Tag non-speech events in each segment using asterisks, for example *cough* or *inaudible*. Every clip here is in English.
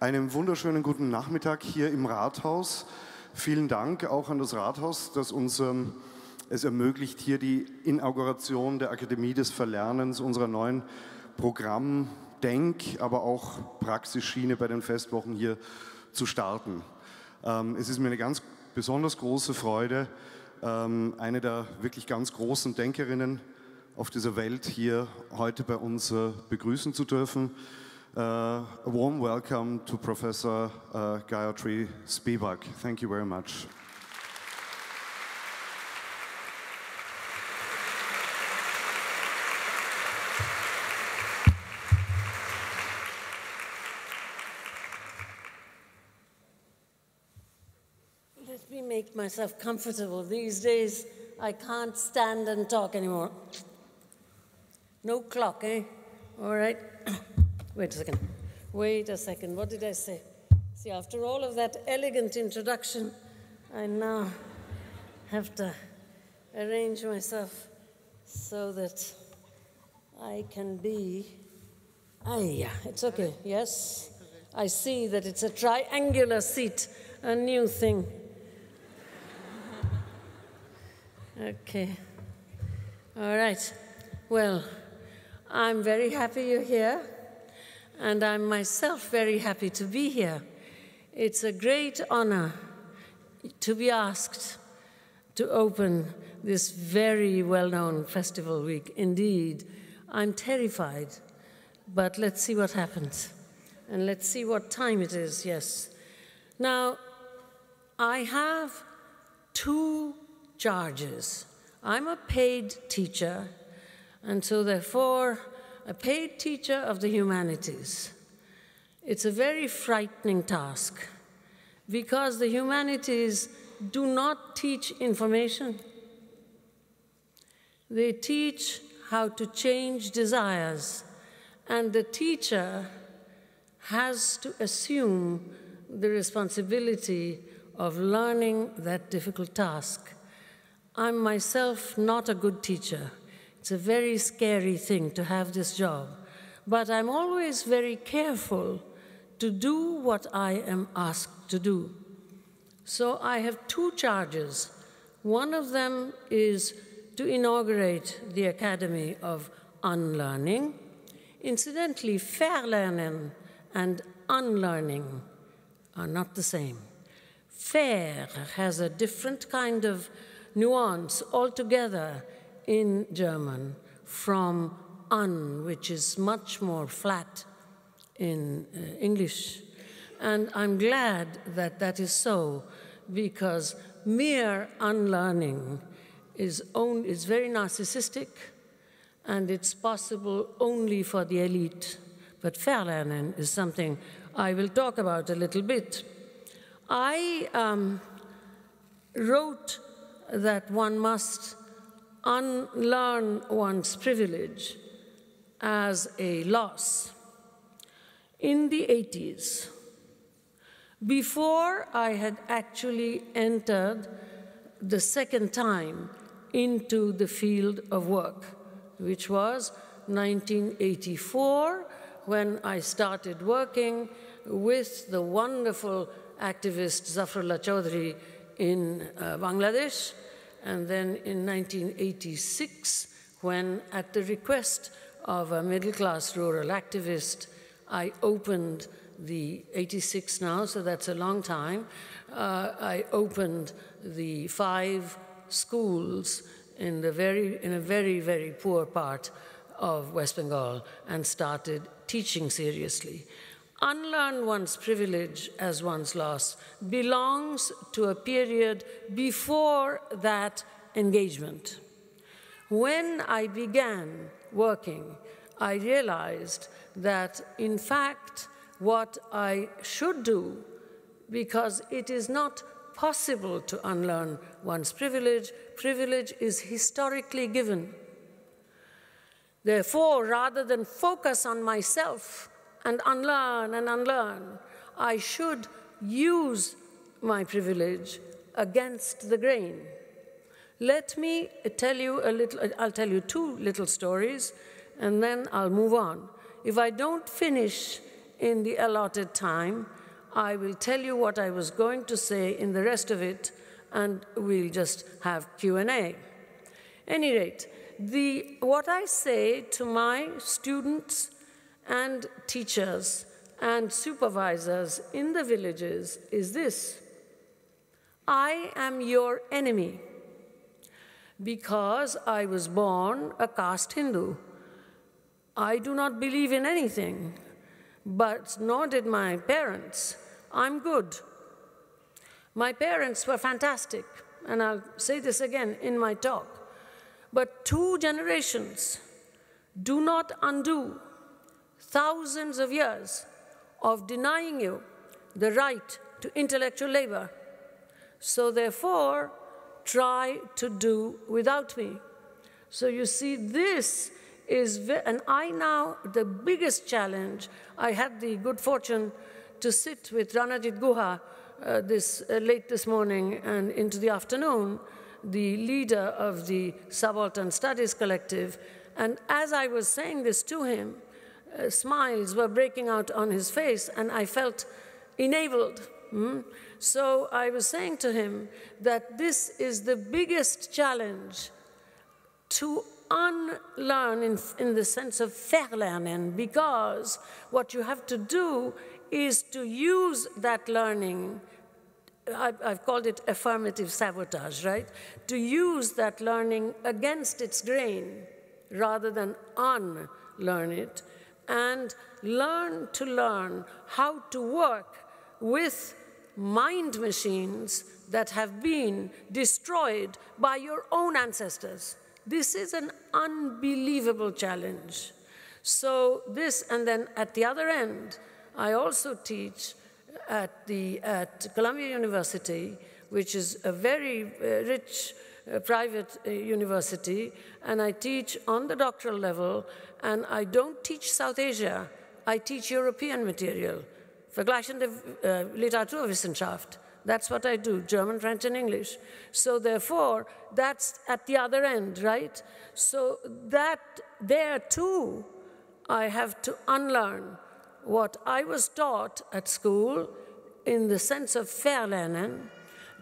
Einen wunderschönen guten Nachmittag hier im Rathaus. Vielen Dank auch an das Rathaus, das uns ähm, es ermöglicht, hier die Inauguration der Akademie des Verlernens unserer neuen Programm, Denk, aber auch Praxisschiene bei den Festwochen hier zu starten. Ähm, es ist mir eine ganz besonders große Freude, ähm, eine der wirklich ganz großen Denkerinnen auf dieser Welt hier heute bei uns äh, begrüßen zu dürfen. Uh, a warm welcome to Professor uh, Gayatri Spivak. Thank you very much. Let me make myself comfortable. These days, I can't stand and talk anymore. No clock, eh? All right. *clears throat* Wait a second. Wait a second. What did I say? See, after all of that elegant introduction, I now have to arrange myself so that I can be. Ah, yeah, it's okay. Yes? I see that it's a triangular seat, a new thing. Okay. All right. Well, I'm very happy you're here and I'm myself very happy to be here. It's a great honor to be asked to open this very well known festival week. Indeed, I'm terrified, but let's see what happens. And let's see what time it is, yes. Now, I have two charges. I'm a paid teacher, and so therefore, a paid teacher of the humanities. It's a very frightening task because the humanities do not teach information. They teach how to change desires, and the teacher has to assume the responsibility of learning that difficult task. I'm myself not a good teacher. It's a very scary thing to have this job. But I'm always very careful to do what I am asked to do. So I have two charges. One of them is to inaugurate the Academy of Unlearning. Incidentally, Verlernen and unlearning are not the same. Fair has a different kind of nuance altogether in German from un, which is much more flat in uh, English. And I'm glad that that is so, because mere unlearning is, is very narcissistic, and it's possible only for the elite. But Verlernen is something I will talk about a little bit. I um, wrote that one must unlearn one's privilege as a loss. In the 80s, before I had actually entered the second time into the field of work, which was 1984, when I started working with the wonderful activist Zafrullah Chowdhury in uh, Bangladesh, and then in 1986, when, at the request of a middle class rural activist, I opened the 86 now, so that's a long time. Uh, I opened the five schools in, the very, in a very, very poor part of West Bengal and started teaching seriously unlearn one's privilege as one's loss belongs to a period before that engagement. When I began working, I realized that, in fact, what I should do, because it is not possible to unlearn one's privilege, privilege is historically given. Therefore, rather than focus on myself, and unlearn and unlearn. I should use my privilege against the grain. Let me tell you a little, I'll tell you two little stories and then I'll move on. If I don't finish in the allotted time. I will tell you what I was going to say in the rest of it, and we'll just have Q&A. Any rate, the, what I say to my students and teachers and supervisors in the villages is this. I am your enemy because I was born a caste Hindu. I do not believe in anything, but nor did my parents. I'm good. My parents were fantastic, and I'll say this again in my talk. But two generations do not undo thousands of years of denying you the right to intellectual labor. So, therefore, try to do without me. So, you see, this is, and I now, the biggest challenge, I had the good fortune to sit with Ranajit Guha uh, this, uh, late this morning and into the afternoon, the leader of the Subaltern Studies Collective. And as I was saying this to him, uh, smiles were breaking out on his face, and I felt enabled. Mm? So I was saying to him that this is the biggest challenge to unlearn in, in the sense of verlernen, because what you have to do is to use that learning. I've, I've called it affirmative sabotage, right? To use that learning against its grain rather than unlearn it and learn to learn how to work with mind machines that have been destroyed by your own ancestors. This is an unbelievable challenge. So this, and then at the other end, I also teach at, the, at Columbia University, which is a very uh, rich private uh, university, and I teach on the doctoral level, and I don't teach South Asia, I teach European material, vergleichende uh, Literaturwissenschaft. That's what I do, German, French, and English. So therefore, that's at the other end, right? So that there too, I have to unlearn what I was taught at school in the sense of verlernen,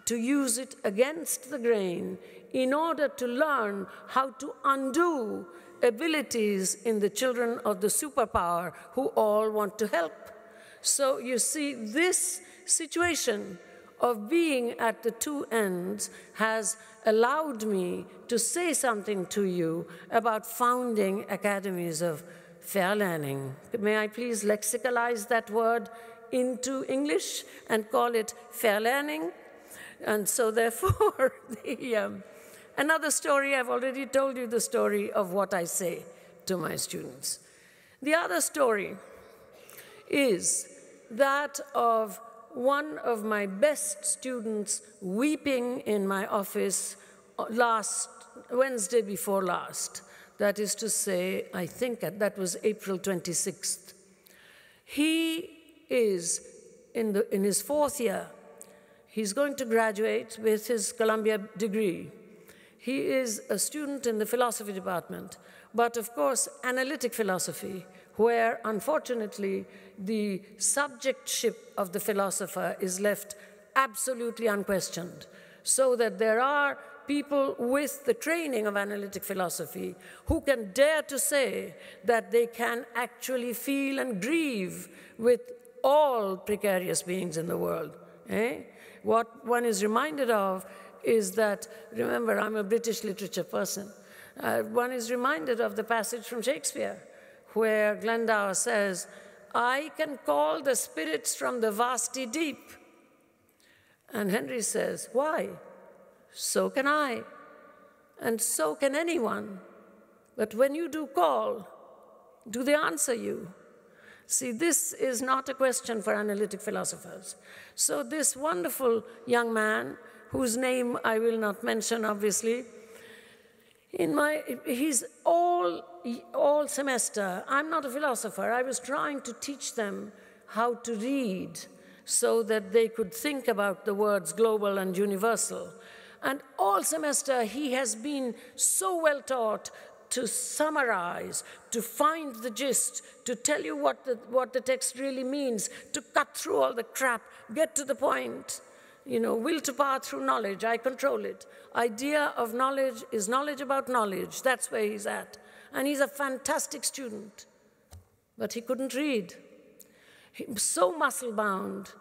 to use it against the grain in order to learn how to undo abilities in the children of the superpower who all want to help. So you see, this situation of being at the two ends has allowed me to say something to you about founding academies of fair learning. May I please lexicalize that word into English and call it verlearning? And so, therefore, *laughs* the, um, another story, I've already told you the story of what I say to my students. The other story is that of one of my best students weeping in my office last Wednesday before last. That is to say, I think that was April 26th. He is in, the, in his fourth year. He's going to graduate with his Columbia degree. He is a student in the philosophy department, but of course, analytic philosophy, where unfortunately the subjectship of the philosopher is left absolutely unquestioned. So that there are people with the training of analytic philosophy who can dare to say that they can actually feel and grieve with all precarious beings in the world. Eh? What one is reminded of is that, remember, I'm a British literature person. Uh, one is reminded of the passage from Shakespeare where Glendower says, I can call the spirits from the vasty deep. And Henry says, Why? So can I, and so can anyone. But when you do call, do they answer you? See, this is not a question for analytic philosophers. So, this wonderful young man, whose name I will not mention, obviously, in my, he's all, all semester. I'm not a philosopher. I was trying to teach them how to read so that they could think about the words global and universal. And all semester, he has been so well taught to summarize, to find the gist, to tell you what the, what the text really means, to cut through all the crap, get to the point. You know, will to power through knowledge, I control it. Idea of knowledge is knowledge about knowledge. That's where he's at. And he's a fantastic student. But he couldn't read. He was so muscle bound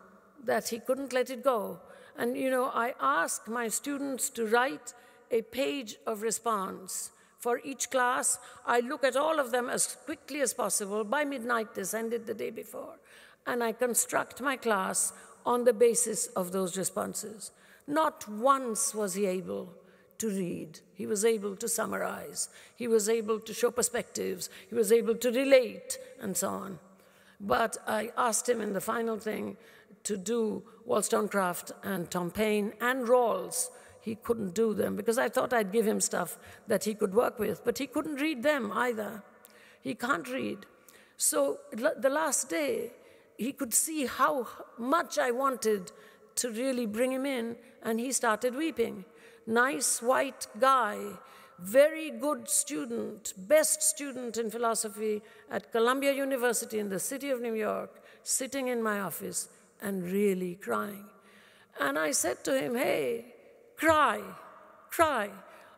that he couldn't let it go. And, you know, I ask my students to write a page of response for each class. I look at all of them as quickly as possible. By midnight, this ended the day before. And I construct my class on the basis of those responses. Not once was he able to read. He was able to summarize. He was able to show perspectives. He was able to relate, and so on. But I asked him in the final thing to do Wollstonecraft and Tom Paine and Rawls. He couldn't do them because I thought I'd give him stuff that he could work with, but he couldn't read them either. He can't read. So the last day, he could see how much I wanted to really bring him in, and he started weeping. Nice white guy, very good student, best student in philosophy at Columbia University in the city of New York, sitting in my office and really crying. And I said to him, Hey, cry, cry.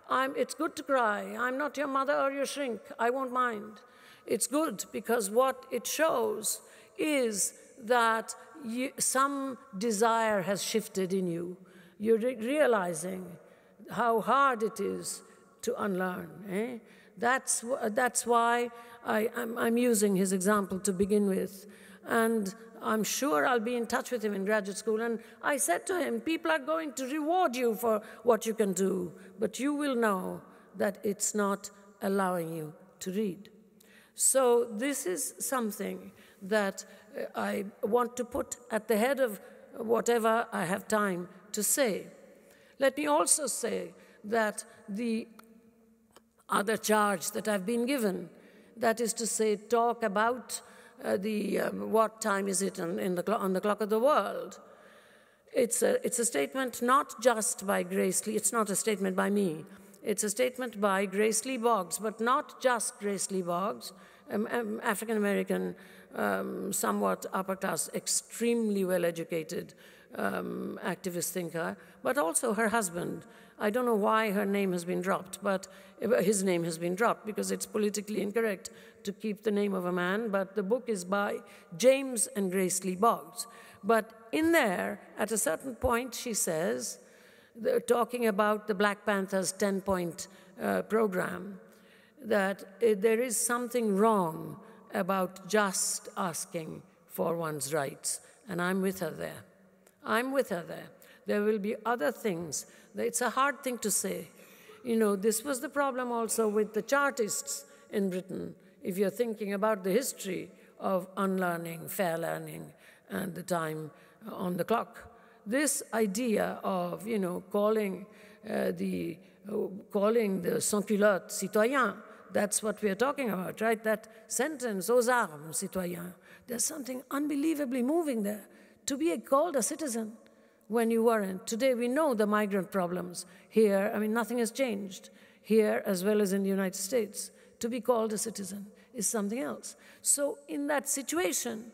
I'm, it's good to cry. I'm not your mother or your shrink. I won't mind. It's good because what it shows is that you, some desire has shifted in you. You're re realizing how hard it is to unlearn. Eh? That's, that's why I, am using his example to begin with. And I'm sure I'll be in touch with him in graduate school. And I said to him, People are going to reward you for what you can do, but you will know that it's not allowing you to read. So, this is something that uh, I want to put at the head of whatever I have time to say. Let me also say that the other charge that I've been given, that is to say, talk about uh, the um, what time is it on, the on the clock of the world. It's a, it's a statement not just by Grace Lee, it's not a statement by me. It's a statement by Grace Lee Boggs, but not just Grace Lee Boggs, um, um, African American, um, somewhat upper class, extremely well educated um, activist thinker, but also her husband. I don't know why her name has been dropped, but uh, his name has been dropped because it's politically incorrect to keep the name of a man, but the book is by James and Grace Lee Boggs. But in there, at a certain point, she says, talking about the Black Panthers 10 point uh, program, that uh, there is something wrong about just asking for one's rights. And I'm with her there. I'm with her there. There will be other things. It's a hard thing to say. You know, this was the problem also with the Chartists in Britain if you're thinking about the history of unlearning, fair learning, and the time on the clock. This idea of, you know, calling uh, the uh, calling the sans-culottes citoyens, that's what we're talking about, right? That sentence, aux armes, citoyens. There's something unbelievably moving there. To be a called a citizen when you weren't. Today we know the migrant problems here. I mean, nothing has changed here as well as in the United States to be called a citizen is something else. So, in that situation,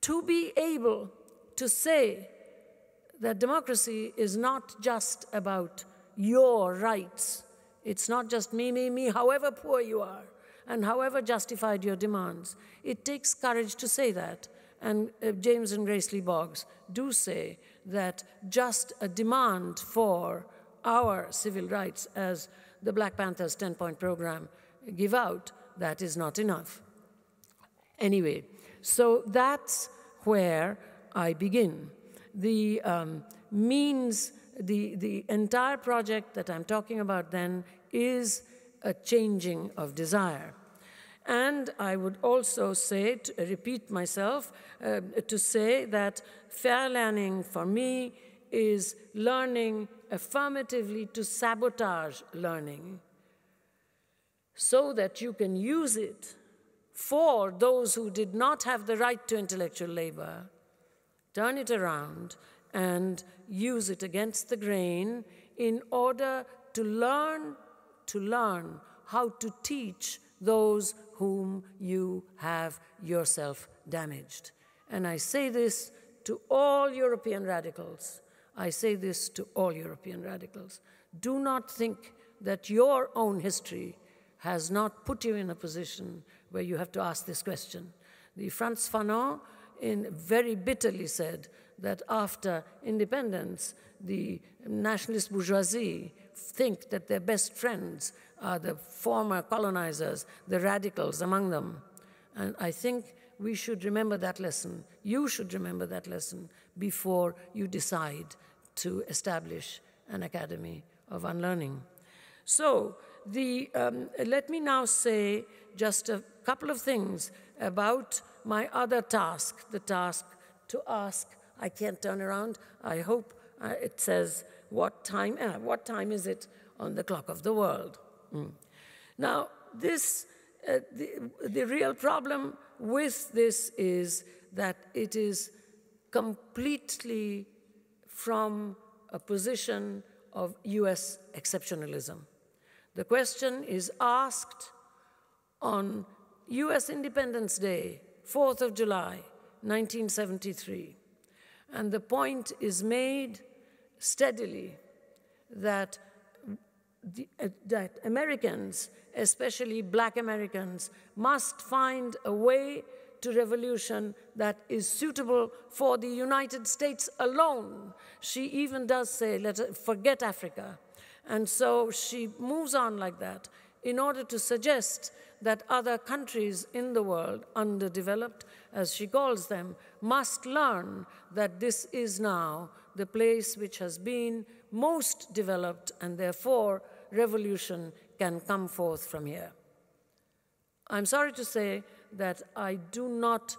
to be able to say that democracy is not just about your rights, it's not just me, me, me, however poor you are and however justified your demands. It takes courage to say that. And uh, James and Grace Lee Boggs do say that just a demand for our civil rights, as the Black Panthers 10 point program give out, that is not enough. Anyway, so that's where I begin. The um, means, the, the entire project that I'm talking about then is a changing of desire. And I would also say, to repeat myself, uh, to say that fair learning for me is learning affirmatively to sabotage learning so that you can use it for those who did not have the right to intellectual labor, turn it around and use it against the grain in order to learn to learn how to teach those whom you have yourself damaged. And I say this to all European radicals. I say this to all European radicals. Do not think that your own history has not put you in a position where you have to ask this question. The Frantz Fanon in very bitterly said that after independence, the nationalist bourgeoisie think that their best friends are the former colonizers, the radicals among them. And I think we should remember that lesson. You should remember that lesson before you decide to establish an academy of unlearning. So, the, um, let me now say just a couple of things about my other task, the task to ask. I can't turn around. I hope uh, it says what time, uh, what time is it on the clock of the world. Mm. Now, this, uh, the, the real problem with this is that it is completely from a position of US exceptionalism. The question is asked on US Independence Day, 4th of July, 1973. And the point is made steadily that, the, uh, that Americans, especially black Americans, must find a way to revolution that is suitable for the United States alone. She even does say, let us forget Africa. And so she moves on like that in order to suggest that other countries in the world, underdeveloped as she calls them, must learn that this is now the place which has been most developed, and therefore revolution can come forth from here. I'm sorry to say that I do not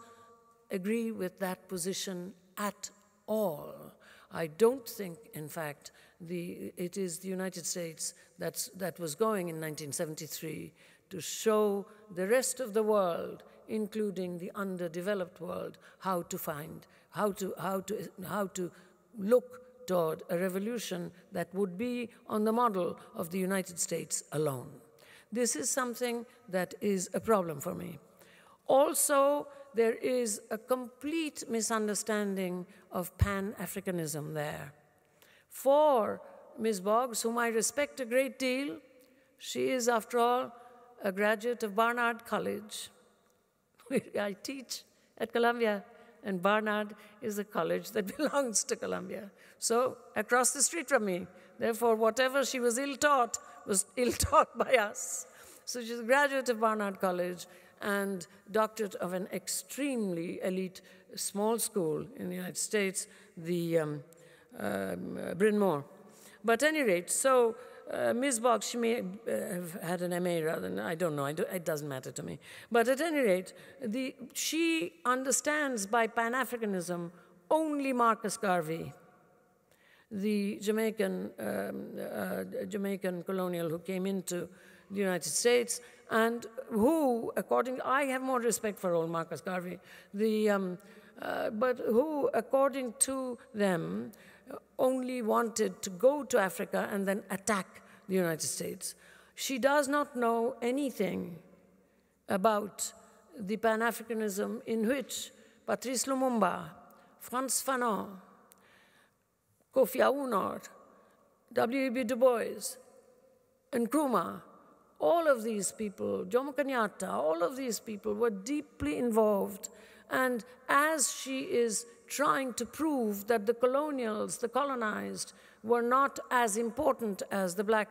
agree with that position at all. I don't think, in fact, the, it is the United States that's, that was going in 1973 to show the rest of the world, including the underdeveloped world, how to find, how to, how to, how to look toward a revolution that would be on the model of the United States alone. This is something that is a problem for me. Also, there is a complete misunderstanding of Pan Africanism there. For Ms. Boggs, whom I respect a great deal, she is, after all, a graduate of Barnard College. *laughs* Where I teach at Columbia, and Barnard is a college that *laughs* belongs to Columbia. So, across the street from me. Therefore, whatever she was ill taught was *laughs* ill taught by us. So, she's a graduate of Barnard College and doctorate of an extremely elite small school in the United States, the um, um, Bryn Mawr. But at any rate, so uh, Ms. Boggs, she may have had an MA rather than, I don't know, do, it doesn't matter to me. But at any rate, the, she understands by Pan Africanism only Marcus Garvey, the Jamaican, um, uh, Jamaican colonial who came into the United States and who, according, I have more respect for old Marcus Garvey, the, um, uh, but who, according to them, only wanted to go to Africa and then attack the United States. She does not know anything about the Pan Africanism in which Patrice Lumumba, Frantz Fanon, Kofi Awoonor, W.E.B. Du Bois, and Nkrumah, all of these people, Jomo Kenyatta, all of these people were deeply involved. And as she is trying to prove that the colonials, the colonized, were not as important as the black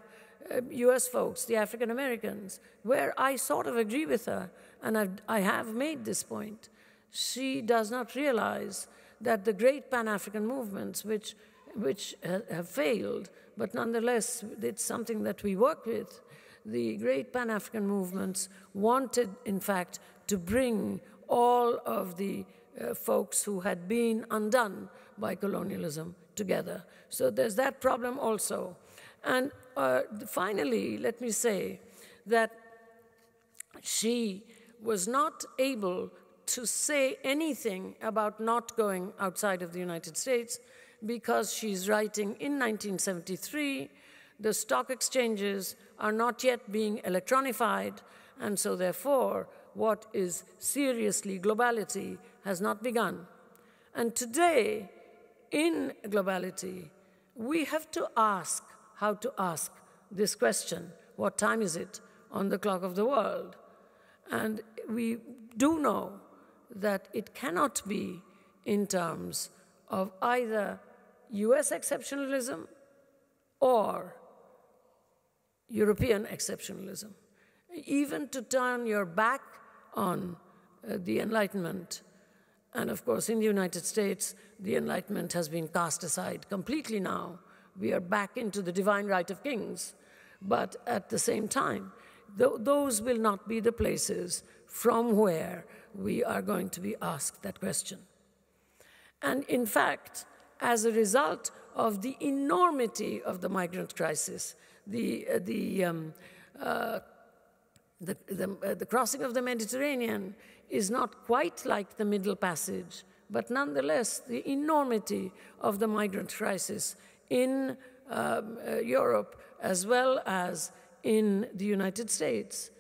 uh, US folks, the African Americans, where I sort of agree with her, and I've, I have made this point. She does not realize that the great Pan African movements, which, which have failed, but nonetheless, it's something that we work with, the great Pan African movements wanted, in fact, to bring all of the uh, folks who had been undone by colonialism together. So there's that problem also. And uh, finally, let me say that she was not able to say anything about not going outside of the United States because she's writing in 1973 The stock exchanges are not yet being electronified, and so therefore, what is seriously globality has not begun. And today, in globality, we have to ask how to ask this question what time is it on the clock of the world? And we do know that it cannot be in terms of either US exceptionalism or European exceptionalism. Even to turn your back on uh, the Enlightenment, and of course, in the United States, the Enlightenment has been cast aside completely now. We are back into the divine right of kings. But at the same time, th those will not be the places from where we are going to be asked that question. And in fact, as a result of the enormity of the migrant crisis, the, uh, the, um, uh, the, the, uh, the, crossing of the Mediterranean is not quite like the Middle Passage, but nonetheless, the enormity of the migrant crisis in um, uh, Europe as well as in the United States.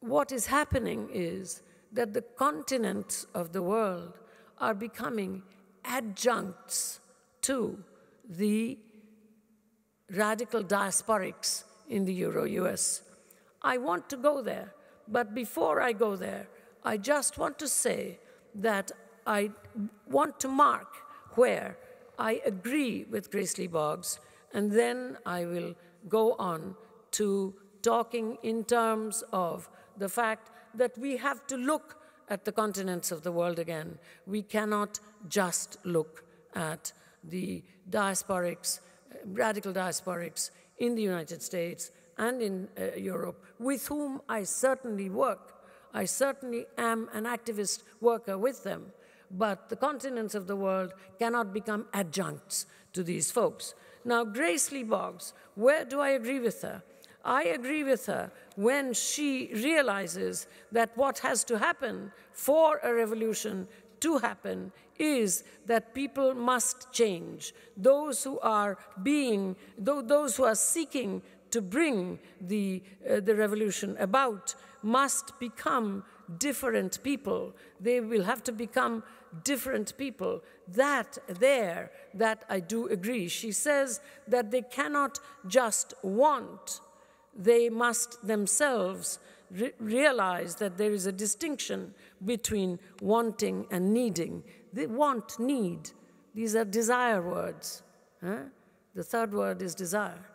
What is happening is that the continents of the world are becoming adjuncts to the radical diasporics in the Euro US. I want to go there, but before I go there, I just want to say that I want to mark where I agree with Grace Lee Boggs, and then I will go on to talking in terms of the fact that we have to look at the continents of the world again. We cannot just look at the diasporics, radical diasporics in the United States and in uh, Europe, with whom I certainly work. I certainly am an activist worker with them. But the continents of the world cannot become adjuncts to these folks. Now, Grace Lee Boggs, where do I agree with her? I agree with her when she realizes that what has to happen for a revolution to happen is that people must change. Those who are being, those who are seeking to bring the, uh, the revolution about must become different people. They will have to become different people. That there, that I do agree. She says that they cannot just want, they must themselves re realize that there is a distinction between wanting and needing. They want, need. These are desire words. Huh? The third word is desire.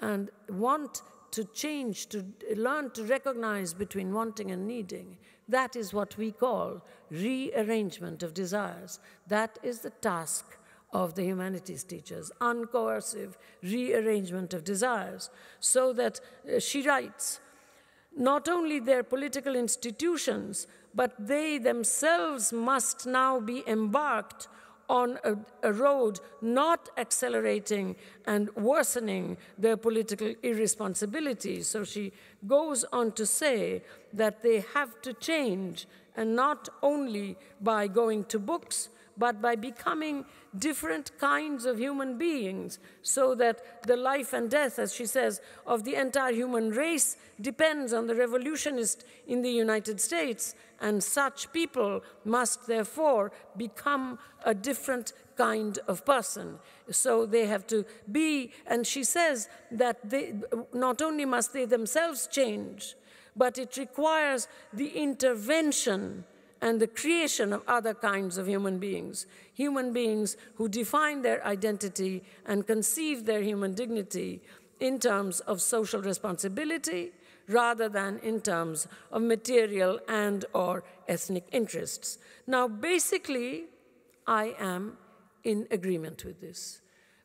And want to change, to learn to recognize between wanting and needing, that is what we call rearrangement of desires. That is the task of the humanities teachers, uncoercive rearrangement of desires, so that uh, she writes, not only their political institutions, but they themselves must now be embarked on a, a, road not accelerating and worsening their political irresponsibility. So she goes on to say that they have to change, and not only by going to books, but by becoming different kinds of human beings, so that the life and death, as she says, of the entire human race depends on the revolutionist in the United States, and such people must therefore become a different kind of person. So they have to be, and she says that they, not only must they themselves change, but it requires the intervention and the creation of other kinds of human beings. Human beings who define their identity and conceive their human dignity in terms of social responsibility rather than in terms of material and or ethnic interests. Now, basically, I am in agreement with this.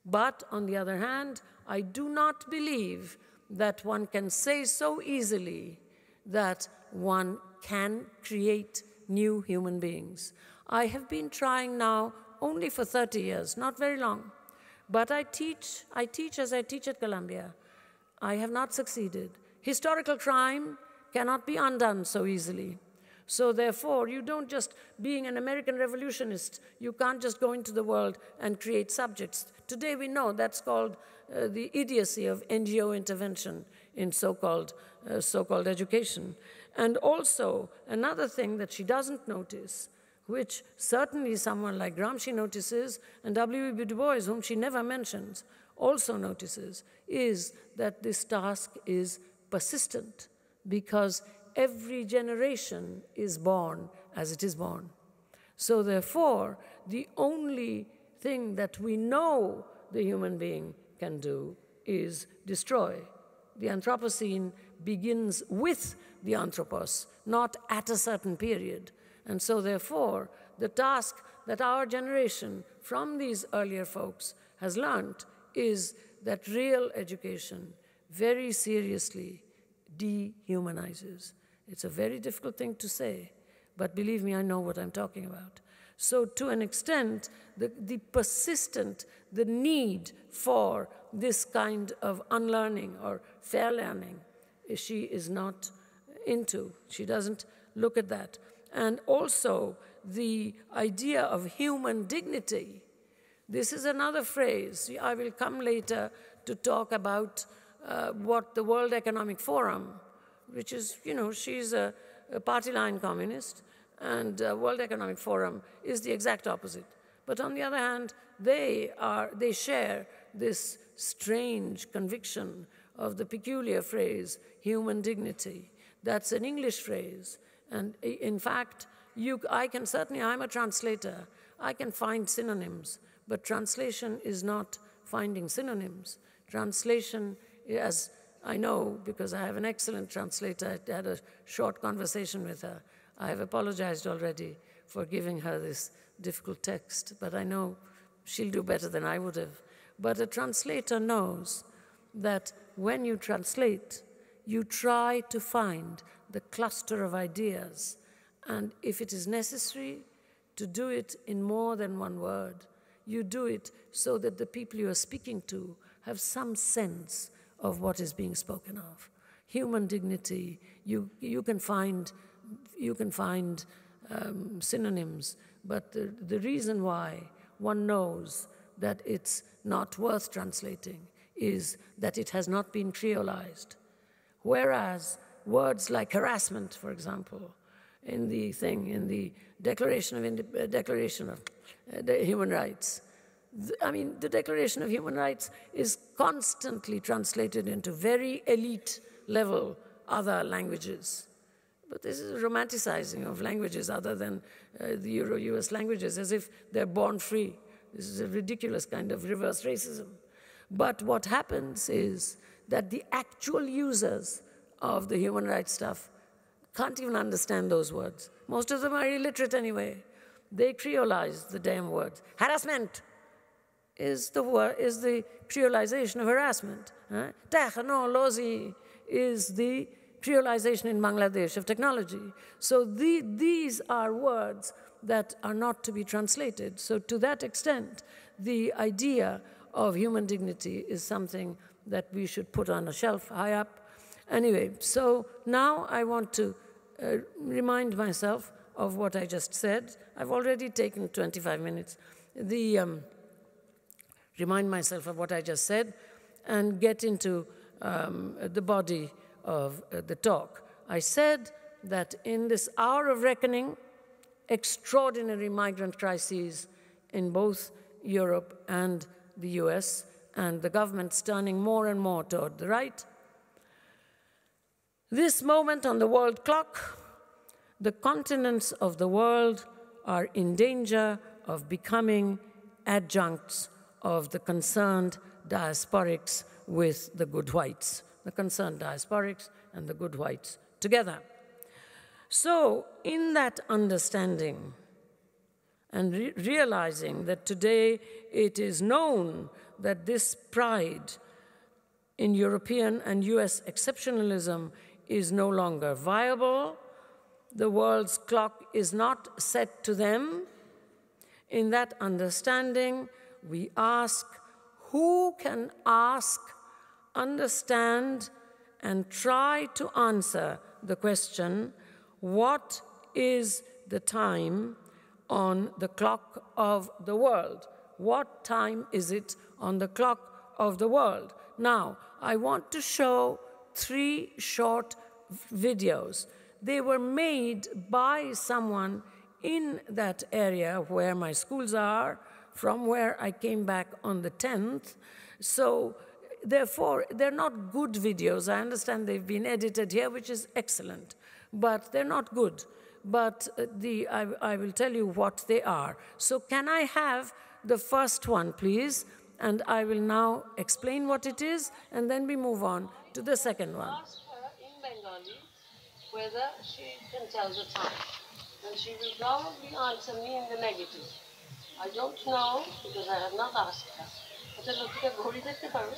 But on the other hand, I do not believe that one can say so easily that one can create new human beings. I have been trying now only for 30 years, not very long. But I teach, I teach as I teach at Columbia. I have not succeeded. Historical crime cannot be undone so easily. So therefore, you don't just, being an American revolutionist, you can't just go into the world and create subjects. Today we know that's called uh, the idiocy of NGO intervention in so-called uh, so-called education. And also another thing that she doesn't notice, which certainly someone like Gramsci notices, and W.E.B. Du Bois, whom she never mentions, also notices, is that this task is persistent because every generation is born as it is born. So therefore, the only thing that we know the human being can do is destroy. The Anthropocene begins with the anthropos, not at a certain period. And so, therefore, the task that our generation from these earlier folks has learned is that real education very seriously dehumanizes. It's a very difficult thing to say, but believe me, I know what I'm talking about. So, to an extent, the, the persistent, the need for this kind of unlearning or fair learning, she is not into. She doesn't look at that. And also, the idea of human dignity. This is another phrase. I will come later to talk about uh, what the World Economic Forum, which is, you know, she's a, a party line communist, and uh, World Economic Forum is the exact opposite. But on the other hand, they, are, they share this strange conviction of the peculiar phrase, human dignity. That's an English phrase. And in fact, you, I can certainly, I'm a translator, I can find synonyms, but translation is not finding synonyms. Translation, as I know because I have an excellent translator, I had a short conversation with her. I have apologized already for giving her this difficult text, but I know she'll do better than I would have. But a translator knows that when you translate, you try to find the cluster of ideas, and if it is necessary to do it in more than one word, you do it so that the people you are speaking to have some sense of what is being spoken of. Human dignity, you, you can find you can find um, synonyms, but the, the reason why one knows that it's not worth translating is that it has not been creolized. Whereas words like harassment, for example, in the thing, in the Declaration of, uh, Declaration of uh, Human Rights, I mean, the Declaration of Human Rights is constantly translated into very elite level other languages. But this is a romanticizing of languages other than uh, the Euro US languages, as if they're born free. This is a ridiculous kind of reverse racism. But what happens is that the actual users of the human rights stuff can't even understand those words. Most of them are illiterate anyway. They creolize the damn words. Harassment is the word, is the creolization of harassment. Huh? Technology is the creolization in Bangladesh of technology. So the, these are words that are not to be translated. So to that extent, the idea of human dignity is something that we should put on a shelf high up. Anyway, so now I want to uh, remind myself of what I just said. I've already taken 25 minutes. The, um, remind myself of what I just said and get into um, the body of uh, the talk. I said that in this hour of reckoning, extraordinary migrant crises in both Europe and the US, and the government's turning more and more toward the right. This moment on the world clock, the continents of the world are in danger of becoming adjuncts of the concerned diasporics with the good whites the concerned diasporics and the good whites together. So, in that understanding and re realizing that today it is known that this pride in European and US exceptionalism is no longer viable, the world's clock is not set to them. In that understanding, we ask who can ask understand and try to answer the question what is the time on the clock of the world? What time is it on the clock of the world. Now, I want to show three short videos. They were made by someone in that area where my schools are, from where I came back on the 10th. So, therefore, they're not good videos. I understand they've been edited here, which is excellent, but they're not good. But uh, the, I, I will tell you what they are. So, can I have the first one, please? And I will now explain what it is, and then we move on to the second one. Ask her in Bengali whether she can tell the time. And she will probably answer me in the negative. I don't know because I have not asked her. আচ্ছা লতিকা ঘড়ি দেখতে পারো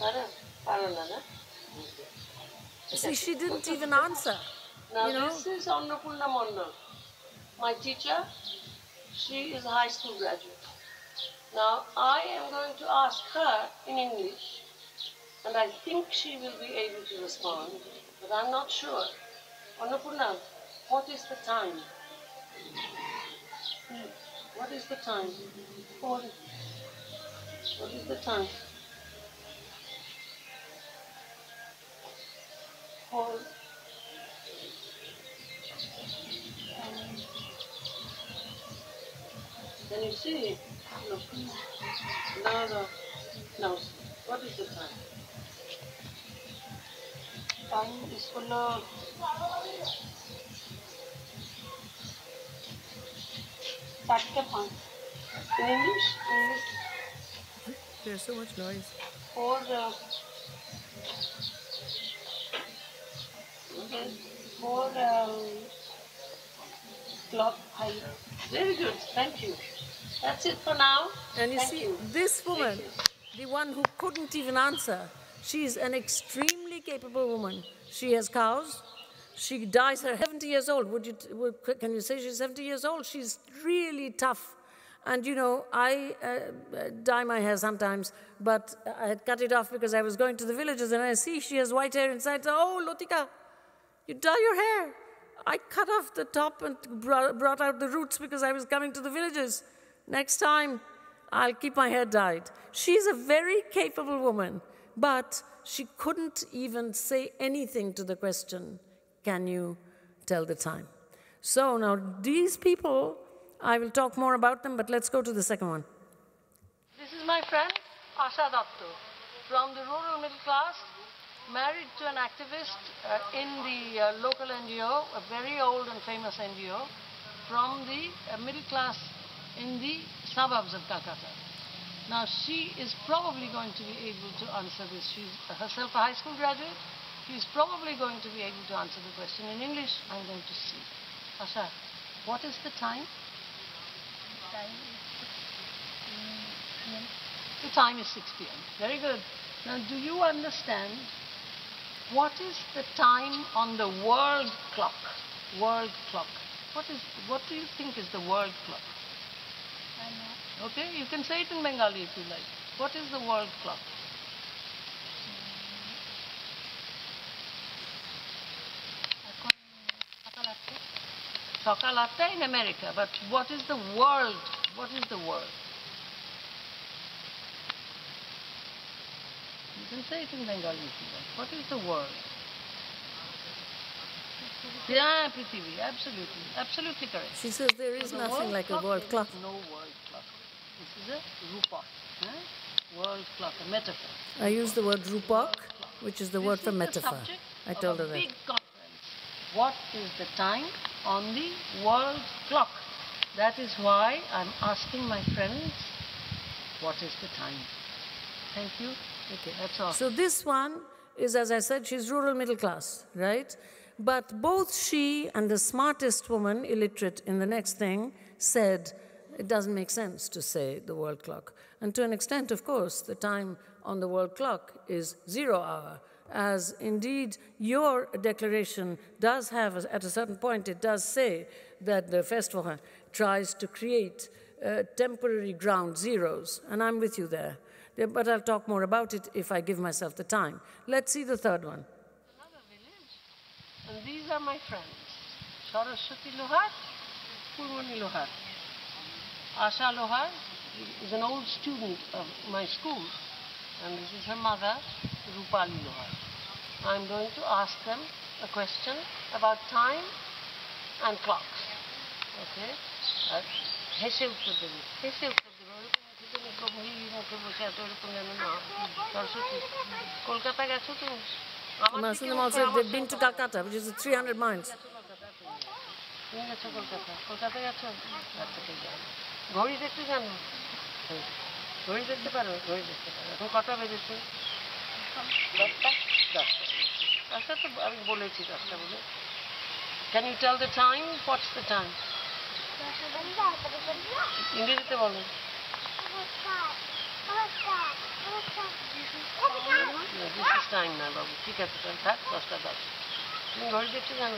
পারো পারো না না See, she didn't even answer. Now You know? this is Annapurna Mondal, my teacher. She is a high school graduate. Now I am going to ask her in English, and I think she will be able to respond, but I'm not sure. Annapurna, what is the time? What is the time? What is the time? Can you see? No. No, no. What is the time? Time is full of... Saturday point. In English? English? There's so much noise. Four... Uh, okay. Four um, clock high. Very good. Thank you. That's it for now. And you Thank see, you. this woman, the one who couldn't even answer, she's an extremely capable woman. She has cows. She dies her 70 years old. Would you, would, can you say she's 70 years old? She's really tough. And you know, I uh, uh, dye my hair sometimes, but I had cut it off because I was going to the villages and I see she has white hair inside. So, oh, Lotika, you dye your hair. I cut off the top and brought out the roots because I was coming to the villages. Next time, I'll keep my hair dyed. She's a very capable woman, but she couldn't even say anything to the question, Can you tell the time? So now, these people, I will talk more about them, but let's go to the second one. This is my friend Asha Datto from the rural middle class, married to an activist uh, in the uh, local NGO, a very old and famous NGO, from the uh, middle class in the suburbs of Calcutta. Now she is probably going to be able to answer this. She's herself a high school graduate. She's probably going to be able to answer the question in English. I'm going to see. Asha, what is the time? The time is 6 p.m. Very good. Now, do you understand what is the time on the world clock? World clock. What is? What do you think is the world clock? Okay, you can say it in Bengali if you like. What is the world clock? Sokal in America, but what is the world? What is the world? You can say it in Bengali if you like. What is the world? Yeah, Prithvi, absolutely, absolutely correct. She says there is So the nothing like a world clock. is No world clock. This is a rupak, eh? world clock, a metaphor. I use the word rupak, which is the word for metaphor. I told her that. Big conference. What is the time on the world clock? That is why I'm asking my friends, what is the time? Thank you. Okay, that's all. So this one is, as I said, she's rural middle class, right? But both she and the smartest woman, illiterate in the next thing, said it doesn't make sense to say the world clock. And to an extent, of course, the time on the world clock is zero hour, as indeed your declaration does have, at a certain point, it does say that the festival tries to create uh, temporary ground zeros, and I'm with you there. But I'll talk more about it if I give myself the time. Let's see the third one. Another village. And these are my friends. Saraswati Lohar, Purvani Lohar. Asha Lohar, is an old student of my school, and this is her mother, Rupali Lohar. I'm going to ask them a question about time and clocks. Okay? আর হেসে উত্তর দেবে হেসে উত্তর দেবে ওরকম মুখে যেন গম্ভীর মুখে বসে আছে ওরকম যেন না সরস্বতী কলকাতা গেছো তুমি আমার Most of থেকে them ওপর also, আমার they've been to Kolkata. Calcutta, which is 300 miles. তুমি গেছো কলকাতা কলকাতা গেছো আচ্ছা ঠিক আছে ঘড়ি দেখতে জানো হুম। ঘড়ি দেখতে পারো ঘড়ি দেখতে পারো এখন কটা বেজেছে দশটা দশটা দশটা তো আমি বলেছি দশটা বলে can you tell the time what's the time ইংরেজিতে বলো বাবু ঠিক আছে থাক দশটা দশ তুমি ঘড়ি দেখতে জানো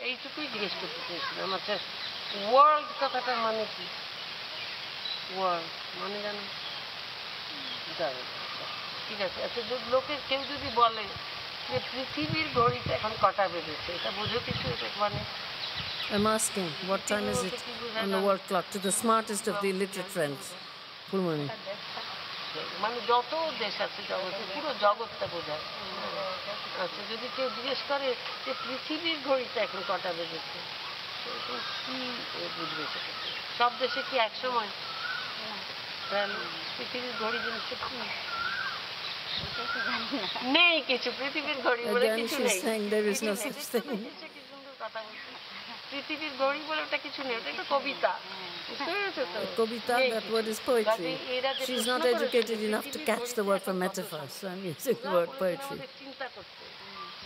এইটুকুই জিজ্ঞেস করতে চেয়েছিলাম আচ্ছা ওয়ার্ল্ড কথাটার মানে কি ওয়ার্ল্ড মানে জানো ঠিক আছে আচ্ছা লোকে কেউ যদি বলে যে পৃথিবীর ঘড়িতে এখন কটা বেজেছে এটা বোঝো কিছু এটা মানে I'm asking, what time is it on the world clock to the smartest of the illiterate friends? Pulmoni. মানে যত দেশ আছে জগতে পুরো জগৎটা বোঝায় আচ্ছা যদি কেউ জিজ্ঞেস করে যে পৃথিবীর ঘড়িতে এখন কটা বেজেছে তো এখন কি এ বুঝবে সেটা সব দেশে কি এক সময় তাহলে পৃথিবীর ঘড়ি জিনিসটা কি নেই কিছু পৃথিবীর ঘড়ি বলে Again, কিছু she's নেই saying there is no কিছু নেই। such দেখছো তো, thing. দেখছো কি সুন্দর কথা বলছে? পৃথিবীর ঘড়ি বলে ওটা কিছু নেই ওটা একটা কবিতা। বুঝতে পেরেছ তো? Kobita, নেই that word is poetry. She's not educated enough to catch the word for metaphor, so I'm using the word poetry. চিন্তা করতে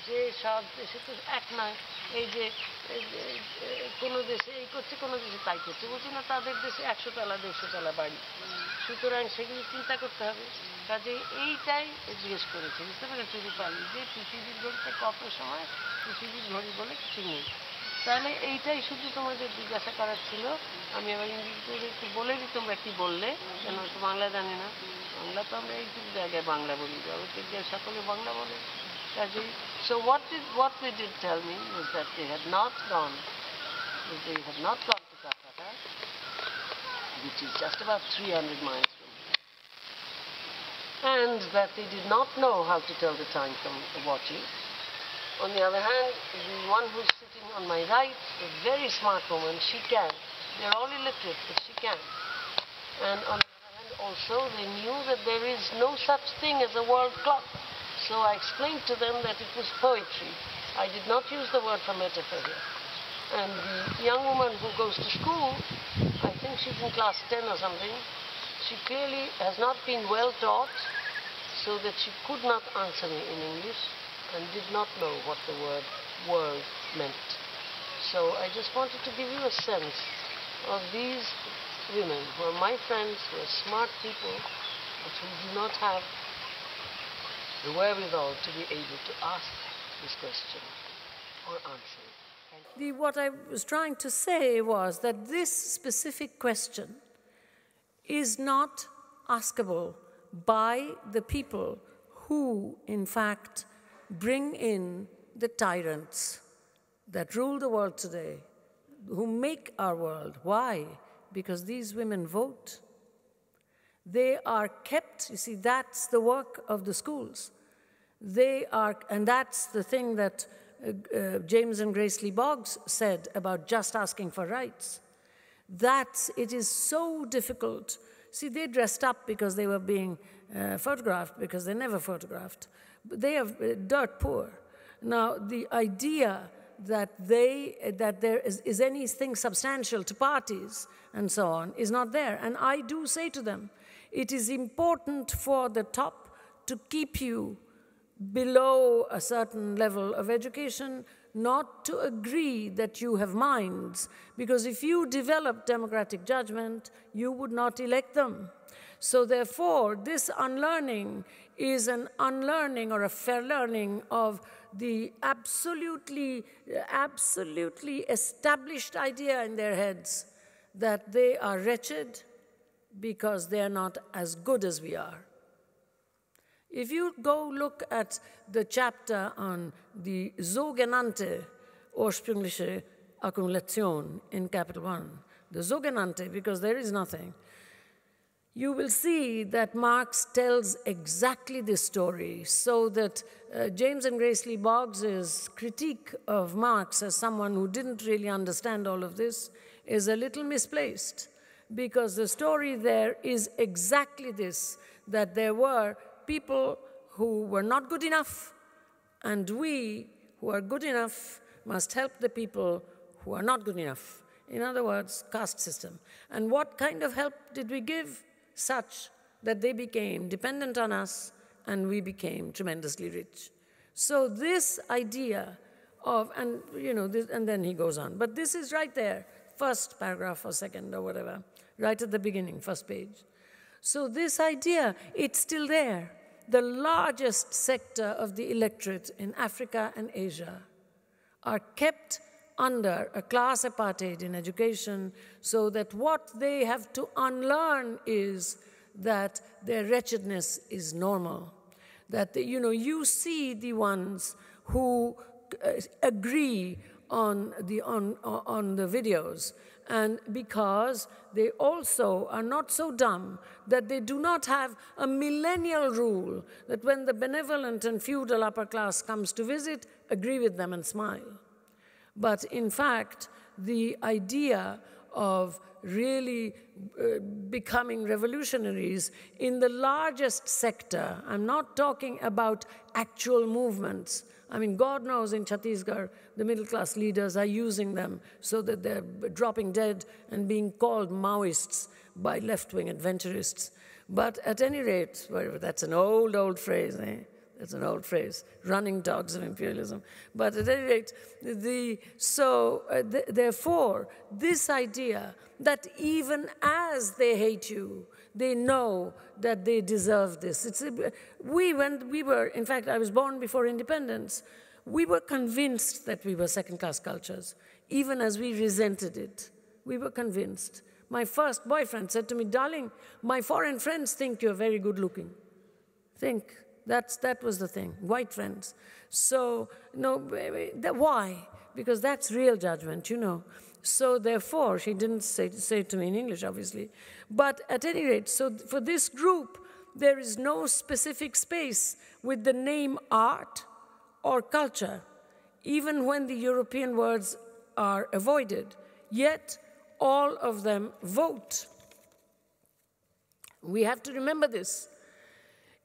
যে সব দেশে তো এক নয় এই যে কোনো দেশে এই করছে কোনো দেশে তাই করছে। বলছি না তাদের দেশে একশো তলা দেড়শো তলা বাড়ি। সুতরাং সেগুলো চিন্তা করতে হবে। কাজে এইটাই জিজ্ঞেস করেছে। বুঝতে রূপালী যে পৃথিবীর ঘড়িতে কত সময় পৃথিবীর ঘড়ি বলে কিছু নেই। তাহলে এইটাই শুধু তোমাদের জিজ্ঞাসা করার ছিল আমি আবার ইংরেজিতে একটু বলে দিই তোমরা কি বললে কেন তো বাংলা জানে না বাংলা তো আমরা এইটুকু জায়গায় বাংলা বলি জগতের যে সকলে বাংলা বলে কাজেই so what did what they did tell me was that they had not gone they had not gone to Calcutta, which is just about 300 miles from here, and that they did not know how to tell the time from watching. On the other hand, the one who's sitting on my right, a very smart woman, she can. They're all illiterate, but she can. And on the other hand, also, they knew that there is no such thing as a world clock. So I explained to them that it was poetry. I did not use the word for metaphor here. And the young woman who goes to school, I think she's in class 10 or something, she clearly has not been well taught, so that she could not answer me in English and did not know what the word world meant. So I just wanted to give you a sense of these women who are my friends, who are smart people, but who do not have the wherewithal to be able to ask this question or answer it. The, what I was trying to say was that this specific question is not askable by the people who, in fact, bring in the tyrants that rule the world today, who make our world. Why? Because these women vote. They are kept, you see, that's the work of the schools. They are, and that's the thing that uh, uh, James and Grace Lee Boggs said about just asking for rights. That it is so difficult. See, they dressed up because they were being uh, photographed, because they never photographed. But they are uh, dirt poor. Now, the idea that they that there is, is anything substantial to parties and so on is not there. And I do say to them, it is important for the top to keep you below a certain level of education, not to agree that you have minds, because if you develop democratic judgment, you would not elect them. So, therefore, this unlearning is an unlearning or a fair learning of the absolutely, absolutely established idea in their heads that they are wretched because they are not as good as we are. If you go look at the chapter on the sogenannte ursprüngliche Akkumulation in Capital One, the Sogenannte, because there is nothing, you will see that Marx tells exactly this story, so that uh, James and Grace Lee Boggs's critique of Marx as someone who didn't really understand all of this is a little misplaced, because the story there is exactly this that there were people who were not good enough, and we who are good enough must help the people who are not good enough. In other words, caste system. And what kind of help did we give? Such that they became dependent on us and we became tremendously rich. So this idea of, and you know, this, and then he goes on, but this is right there, first paragraph or second or whatever, right at the beginning, first page. So this idea, it's still there. The largest sector of the electorate in Africa and Asia are kept under a class apartheid in education so that what they have to unlearn is that their wretchedness is normal. That, you know, you see the ones who uh, agree on the, on, on the videos and because they also are not so dumb that they do not have a millennial rule that when the benevolent and feudal upper class comes to visit, agree with them and smile. But in fact, the idea of really uh, becoming revolutionaries in the largest sector, I'm not talking about actual movements. I mean, God knows in Chhattisgarh, the middle class leaders are using them so that they're dropping dead and being called Maoists by left wing adventurists. But at any rate, well, that's an old, old phrase, eh? It's an old phrase, running dogs of imperialism. But at any rate, the, so uh, th therefore, this idea that even as they hate you, they know that they deserve this. It's a, we, when we were, in fact, I was born before independence, we were convinced that we were second class cultures, even as we resented it. We were convinced. My first boyfriend said to me, Darling, my foreign friends think you're very good looking. Think that's, that was the thing, white friends. So, no, why? Because that's real judgment, you know. So, therefore, she didn't say, say it to me in English, obviously. But at any rate, so for this group, there is no specific space with the name art or culture, even when the European words are avoided. Yet, all of them vote. We have to remember this.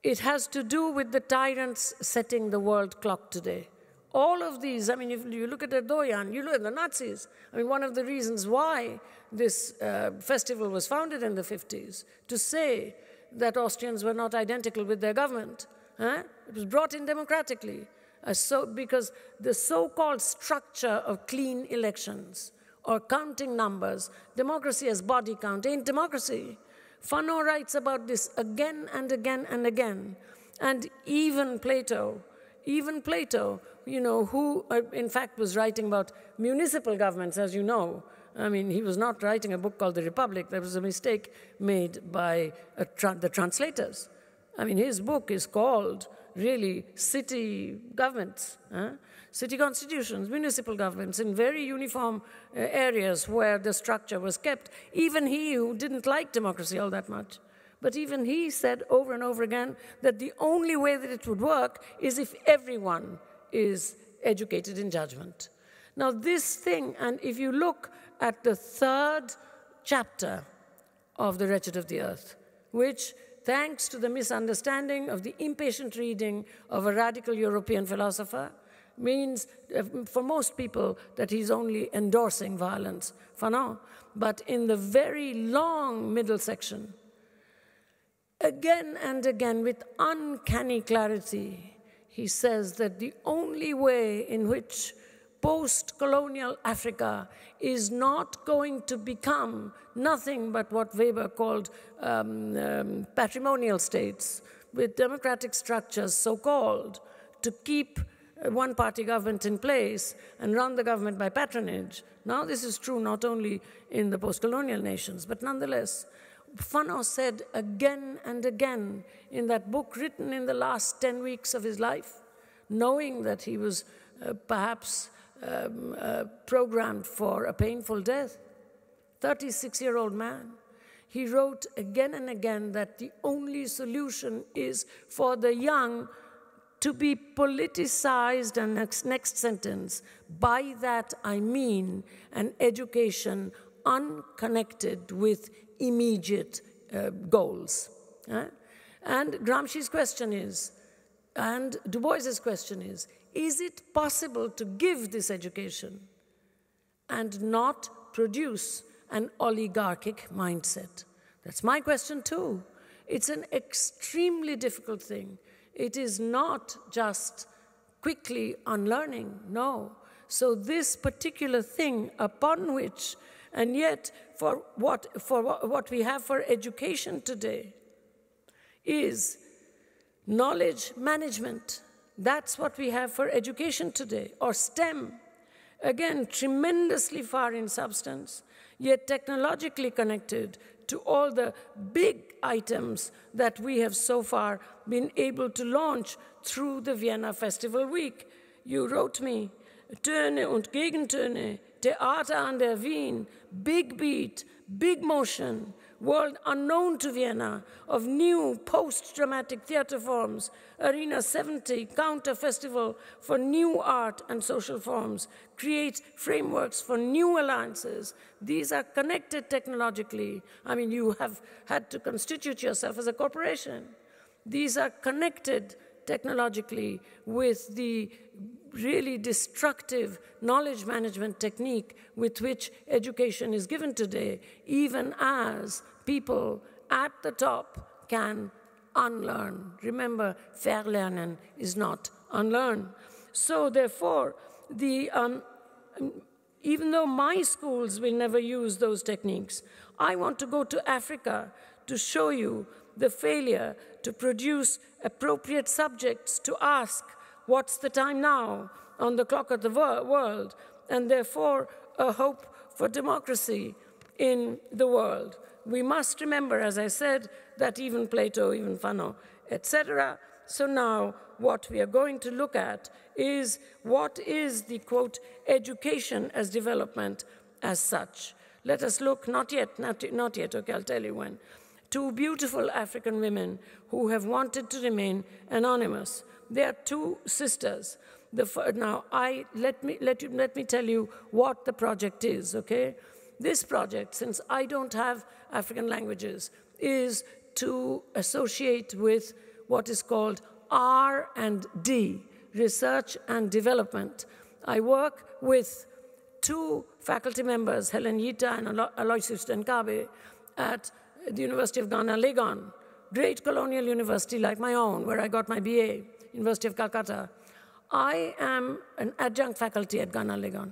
It has to do with the tyrants setting the world clock today. All of these, I mean, if you look at Erdogan, you look at the Nazis. I mean, one of the reasons why this uh, festival was founded in the 50s, to say that Austrians were not identical with their government. Huh? It was brought in democratically. Uh, so, because the so called structure of clean elections or counting numbers, democracy as body count, ain't democracy. Fanon writes about this again and again and again. And even Plato, even Plato, you know, who uh, in fact was writing about municipal governments, as you know. I mean, he was not writing a book called The Republic. There was a mistake made by tra the translators. I mean, his book is called really City Governments. City constitutions, municipal governments in very uniform uh, areas where the structure was kept. Even he, who didn't like democracy all that much, but even he said over and over again that the only way that it would work is if everyone is educated in judgment. Now, this thing, and if you look at the third chapter of The Wretched of the Earth, which, thanks to the misunderstanding of the impatient reading of a radical European philosopher, means uh, for most people that he's only endorsing violence. Fanon. But in the very long middle section, again and again with uncanny clarity, he says that the only way in which post colonial Africa is not going to become nothing but what Weber called um, um, patrimonial states, with democratic structures, so called, to keep one party government in place and run the government by patronage. Now, this is true not only in the post colonial nations, but nonetheless, Fanon said again and again in that book written in the last 10 weeks of his life, knowing that he was uh, perhaps um, uh, programmed for a painful death, 36 year old man. He wrote again and again that the only solution is for the young to be politicized, and next, next sentence, by that I mean an education unconnected with immediate uh, goals. And Gramsci's question is, and Du Bois's question is, is it possible to give this education and not produce an oligarchic mindset? That's my question too. It's an extremely difficult thing. It is not just quickly unlearning, no. So, this particular thing upon which, and yet for what, for what we have for education today, is knowledge management. That's what we have for education today, or STEM. Again, tremendously far in substance, yet technologically connected to all the big items that we have so far been able to launch through the Vienna Festival Week. You wrote me, Töne und Gegentöne, Theater an der Wien, Big Beat, Big Motion, world unknown to Vienna, of new post dramatic theater forms, Arena 70, Counter Festival for new art and social forms, create frameworks for new alliances. These are connected technologically. I mean, you have had to constitute yourself as a corporation. These are connected technologically with the really destructive knowledge management technique with which education is given today, even as people at the top can unlearn. Remember, verlernen is not unlearn. So, therefore, the, um, even though my schools will never use those techniques, I want to go to Africa to show you the failure to produce appropriate subjects to ask what's the time now on the clock of the world, and therefore a hope for democracy in the world. We must remember, as I said, that even Plato, even Fanon, etc. So now what we are going to look at is what is the quote education as development as such. Let us look, not yet, not, not yet, okay, I'll tell you when. Two beautiful African women who have wanted to remain anonymous there are two sisters. The, now, I, let, me, let, you, let me tell you what the project is, okay? This project, since I don't have African languages, is to associate with what is called R and D, research and development. I work with two faculty members, Helen Yitah and Aloysius Denkabe, at the University of Ghana, Legon, great colonial university like my own, where I got my BA. University of Calcutta. I am an adjunct faculty at Ghana Legon,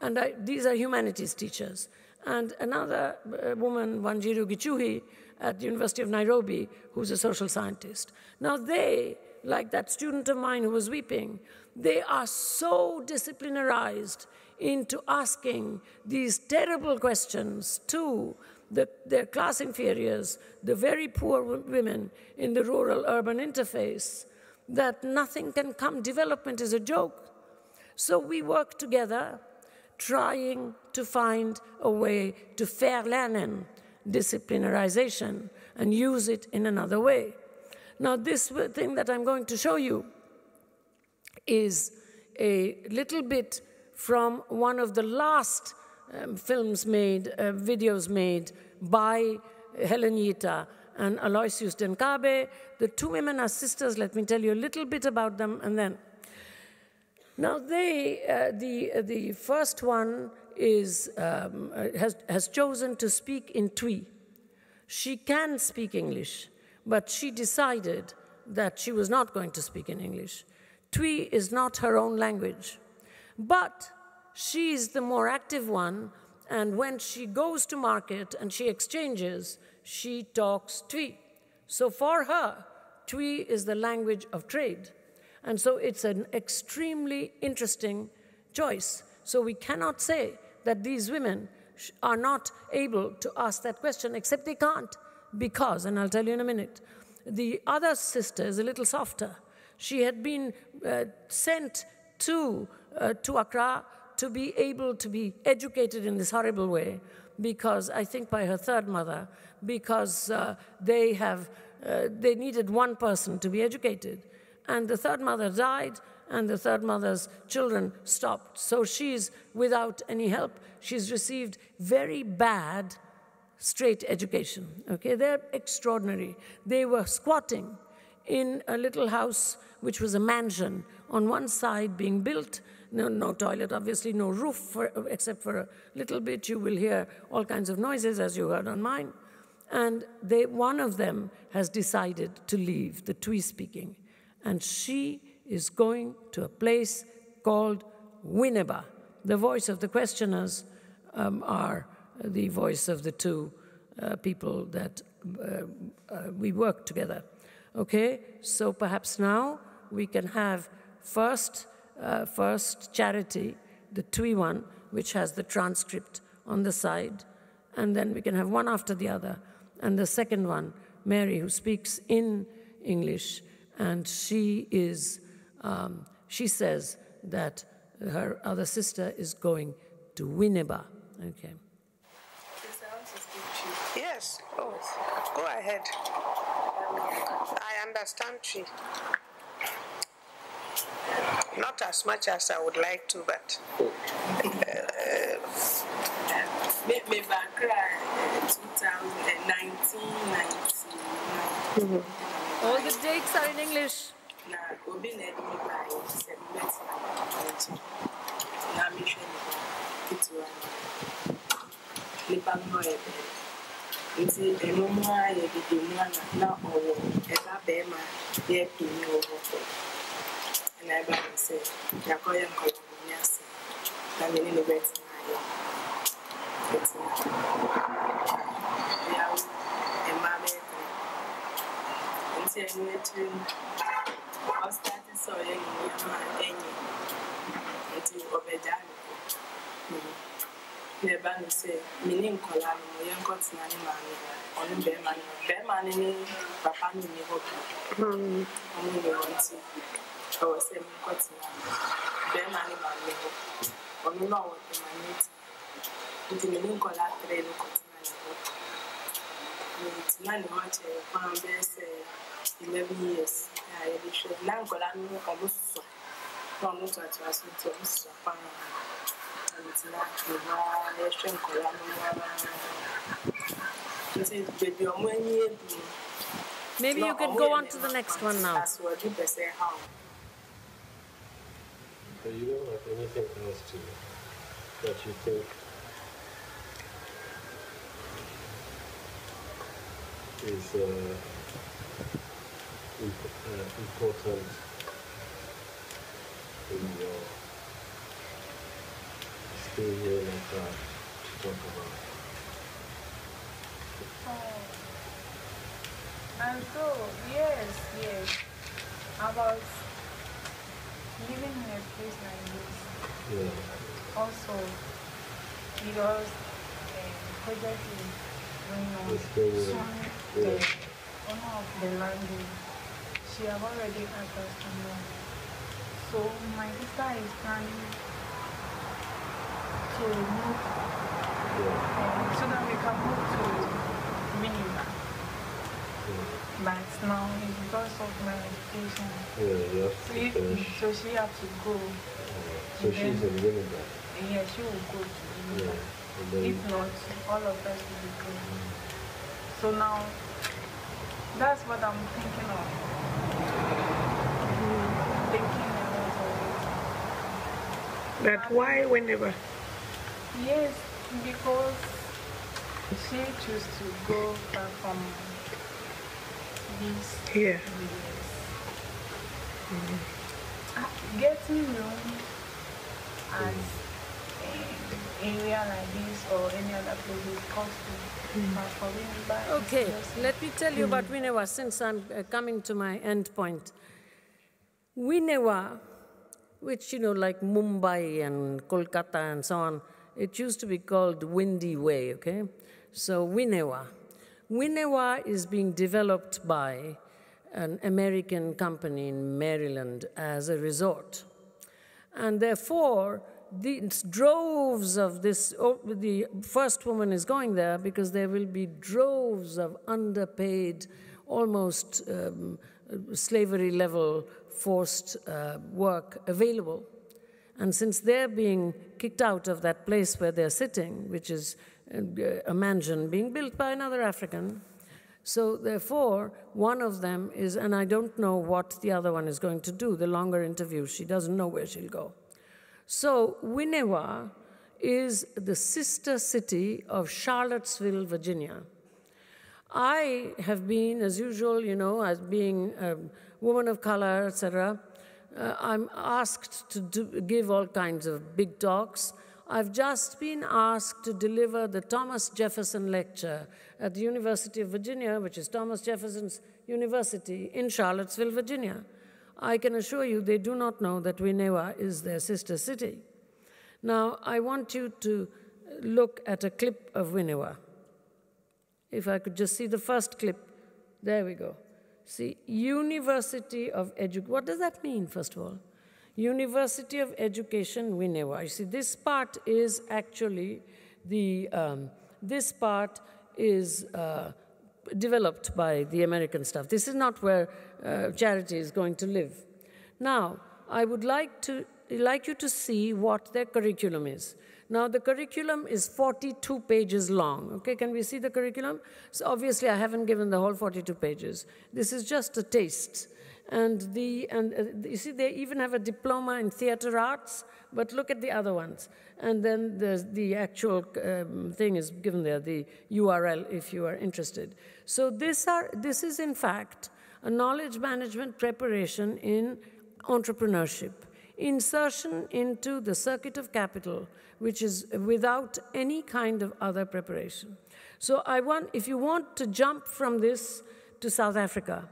and I, these are humanities teachers. And another uh, woman, Wanjiru Gichuhi, at the University of Nairobi, who's a social scientist. Now they, like that student of mine who was weeping, they are so disciplinarized into asking these terrible questions to the, their class inferiors, the very poor women in the rural urban interface, that nothing can come. Development is a joke. So we work together, trying to find a way to verlernen, disciplinarization, and use it in another way. Now, this thing that I'm going to show you is a little bit from one of the last um, films made, uh, videos made by Helen Yitah and Aloysius Denkabe. The two women are sisters. Let me tell you a little bit about them and then. Now, they, uh, the, uh, the first one is, um, uh, has, has chosen to speak in Twi. She can speak English, but she decided that she was not going to speak in English. Twi is not her own language. But she's the more active one, and when she goes to market and she exchanges, she talks Twi. So for her, Twi is the language of trade. And so it's an extremely interesting choice. So we cannot say that these women are not able to ask that question, except they can't, because, and I'll tell you in a minute, the other sister is a little softer. She had been uh, sent to, uh, to Accra to be able to be educated in this horrible way because I think by her third mother, because uh, they have uh, they needed one person to be educated, and the third mother died, and the third mother's children stopped. So she's without any help. She's received very bad straight education. Okay, they're extraordinary. They were squatting in a little house which was a mansion on one side being built no, no toilet, obviously, no roof, for, except for a little bit. You will hear all kinds of noises, as you heard on mine. And they, one of them has decided to leave, the Twi speaking. And she is going to a place called Winneba. The voice of the questioners um, are the voice of the two uh, people that uh, uh, we work together. Okay, so perhaps now we can have first uh, first charity, the TWI one, which has the transcript on the side, and then we can have one after the other. And the second one, Mary, who speaks in English, and she is, um, she says that her other sister is going to Winneba. Okay. Yes, oh, go ahead. I understand Twi. Not as much as I would like to, but. Uh, me back 2019, mm-hmm. All the dates are in English. Na obi na mi ba sẹ mi bẹ ti na ọtí na mi hwẹ nípa ketewa nípa nnọọ yẹ bẹrẹ nti ẹnu mu a yẹ didi mu a na na ọwọ ẹba bẹẹma yẹ ọwọ na ɛba no sɛ yɛakɔyɛ nkɔlɔbɔne ase na mene ne bɛtena ayɛ bɛtena biawo mmaa tere nti ɛno akyiri no ɔstate sɛ ɔyɛ ne nneɛma a ɛnyɛ nti ɔbɛgyaa ne kɔ na ɛba no sɛ mene nkɔlaa no mo yɛnkɔtena ne maame ɔno bɛrima no bɛrima no ne papa no nni hɔ bi ɔmo ne hɔ nti ɛwɔ sɛ mekɔtena bɛrima ne maame hɔ ɔno na ɔwɔ permanent nti mene nkɔla tere no kɔtena ne hɔ metena ne hɔ kyerɛ kwan bɛyɛ sɛ eleven years. A yɛde hwɛ na nkɔla no ɔmo soa na ɔmo toatoa so nti ɔmo soa kwan a metena ne hɔ a yɛhwɛ nkɔla no mu ara nti baabi ɔmo ani edu Maybe you could go on to the next one now. So you don't have anything else to that you think is uh, imp uh, important in your stay here like that to talk about? Oh. And so, yes, yes, about living in a place like this. Yeah. Also, because uh, project is going on. It's going on. Soon, Yeah. the owner of the land, she have already asked us to. So my sister is planning to move Yeah. so that we can move to Winneba. Yeah. But now it's because of my education. Yeah, have So, so she have to go. So she's in Winneba. Yeah, she will go to Yeah. Winneba. And then, If not, all of us will be going. So now, that's what I'm thinking of. Thinking about lot of But why whenever? Yes, because she chose to go far from this Here. place. Ah, Getting room as an area like this or any other place is costly. But for Winneba, it's Okay, let me tell you about Winewa since I'm uh, coming to my end point. Winewa, which, you know, like Mumbai and Kolkata and so on, it used to be called Windy Way, okay? So Winewa. Winewa is being developed by an American company in Maryland as a resort. And therefore, these droves of this, oh, the first woman is going there because there will be droves of underpaid, almost um, slavery level forced uh, work available. And since they're being kicked out of that place where they're sitting, which is uh, a mansion being built by another African, so therefore, one of them is, and I don't know what the other one is going to do, the longer interview, she doesn't know where she'll go. So Winewa is the sister city of Charlottesville, Virginia. I have been, as usual, you know, as being a woman of color, etc., uh, I'm asked to do, give all kinds of big talks. I've just been asked to deliver the Thomas Jefferson Lecture at the University of Virginia, which is Thomas Jefferson's University in Charlottesville, Virginia. I can assure you they do not know that Winewa is their sister city. Now, I want you to look at a clip of Winewa. If I could just see the first clip. There we go. See, University of Education. What does that mean, first of all? University of Education, Winewa. You see, this part is actually the, um, this part is uh, developed by the American stuff. This is not where uh, charity is going to live. Now, I would like, to, like you to see what their curriculum is. Now, the curriculum is 42 pages long. Okay, can we see the curriculum? So obviously, I haven't given the whole 42 pages. This is just a taste. And, the, and uh, you see, they even have a diploma in theater arts, but look at the other ones. And then the, the actual um, thing is given there, the URL, if you are interested. So this, are, this is, in fact, knowledge management preparation in entrepreneurship, insertion into the circuit of capital, which is without any kind of other preparation. So I want, if you want to jump from this to South Africa,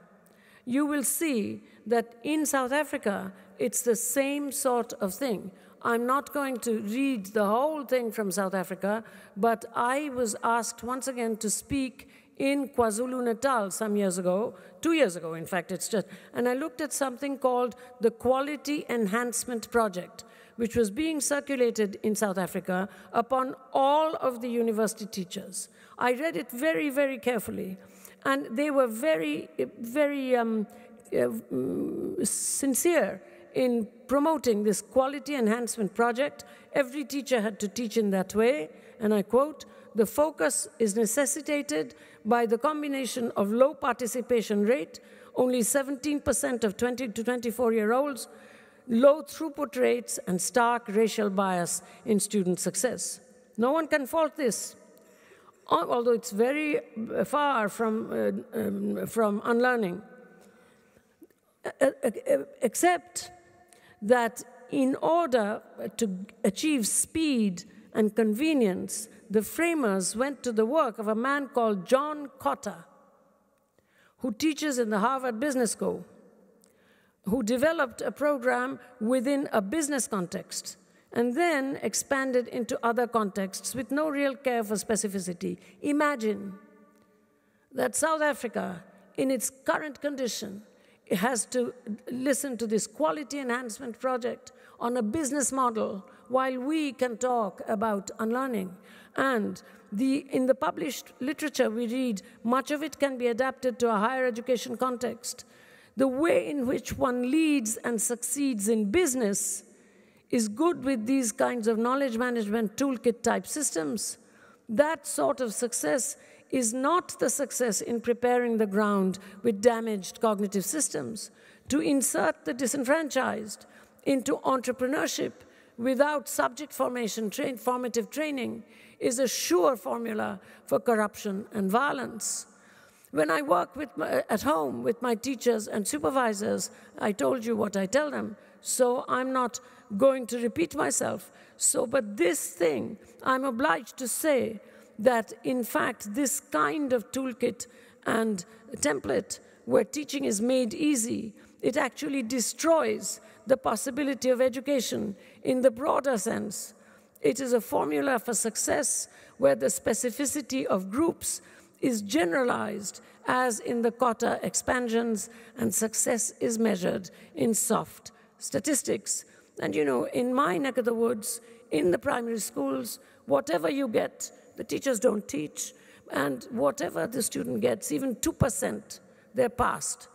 you will see that in South Africa, it's the same sort of thing. I'm not going to read the whole thing from South Africa, but I was asked once again to speak in KwaZulu Natal some years ago, two years ago, in fact, it's just, and I looked at something called the Quality Enhancement Project, which was being circulated in South Africa upon all of the university teachers. I read it very, very carefully, and they were very, very um, uh, sincere in promoting this quality enhancement project. Every teacher had to teach in that way, and I quote, the focus is necessitated by the combination of low participation rate, only 17% of 20 to 24 year olds, low throughput rates, and stark racial bias in student success. No one can fault this, although it's very far from, uh, um, from unlearning. Except that in order to achieve speed and convenience, the framers went to the work of a man called John Kotter, who teaches in the Harvard Business School, who developed a program within a business context and then expanded into other contexts with no real care for specificity. Imagine that South Africa, in its current condition, has to listen to this quality enhancement project on a business model while we can talk about unlearning. And the, in the published literature we read, much of it can be adapted to a higher education context. The way in which one leads and succeeds in business is good with these kinds of knowledge management toolkit type systems. That sort of success is not the success in preparing the ground with damaged cognitive systems. To insert the disenfranchised into entrepreneurship without subject formation, train, formative training is a sure formula for corruption and violence. When I work with my, at home with my teachers and supervisors, I told you what I tell them, so I'm not going to repeat myself. So, but this thing, I'm obliged to say that in fact, this kind of toolkit and template where teaching is made easy, it actually destroys the possibility of education in the broader sense. It is a formula for success where the specificity of groups is generalized, as in the Kotter expansions, and success is measured in soft statistics. And you know, in my neck of the woods, in the primary schools, whatever you get, the teachers don't teach, and whatever the student gets, even 2%, they're passed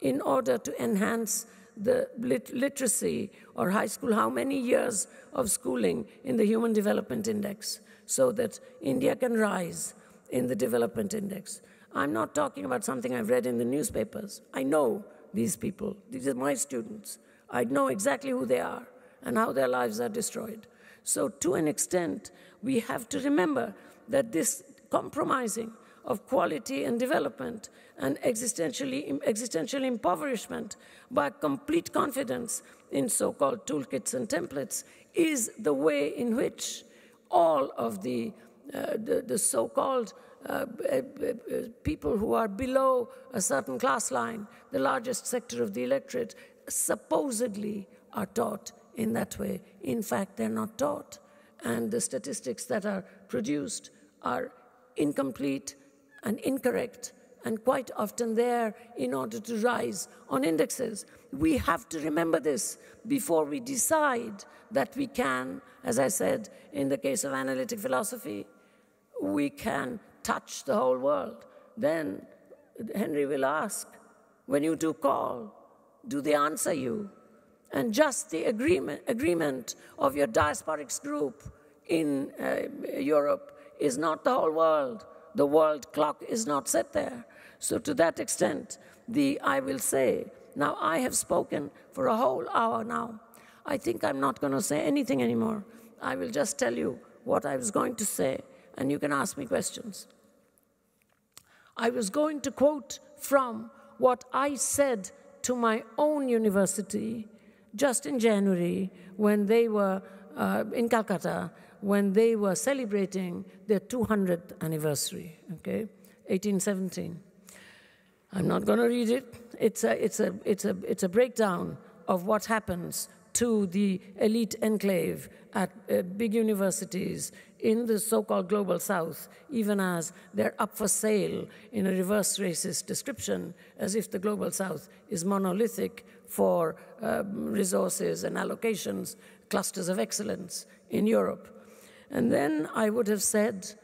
in order to enhance the lit literacy or high school, how many years of schooling in the Human Development Index so that India can rise in the development index. I'm not talking about something I've read in the newspapers. I know these people. These are my students. I know exactly who they are and how their lives are destroyed. So, to an extent, we have to remember that this compromising of quality and development and existentially, existential impoverishment by complete confidence in so called toolkits and templates is the way in which all of the, uh, the, the so called uh, uh, uh, people who are below a certain class line, the largest sector of the electorate, supposedly are taught in that way. In fact, they're not taught. And the statistics that are produced are incomplete and incorrect and quite often there in order to rise on indexes. We have to remember this before we decide that we can, as I said in the case of analytic philosophy, we can touch the whole world. Then Henry will ask, when you do call, do they answer you? And just the agreement, agreement of your diasporics group in uh, Europe is not the whole world. The world clock is not set there. So to that extent, the I will say, now I have spoken for a whole hour now. I think I'm not going to say anything anymore. I will just tell you what I was going to say, and you can ask me questions. I was going to quote from what I said to my own university just in January when they were uh, in Calcutta, when they were celebrating their 200th anniversary, okay, 1817. I'm not going to read it. It's a, it's, a, it's, a, it's a breakdown of what happens to the elite enclave at uh, big universities in the so-called global south, even as they're up for sale in a reverse racist description, as if the global south is monolithic for um, resources and allocations, clusters of excellence in Europe. And then I would have said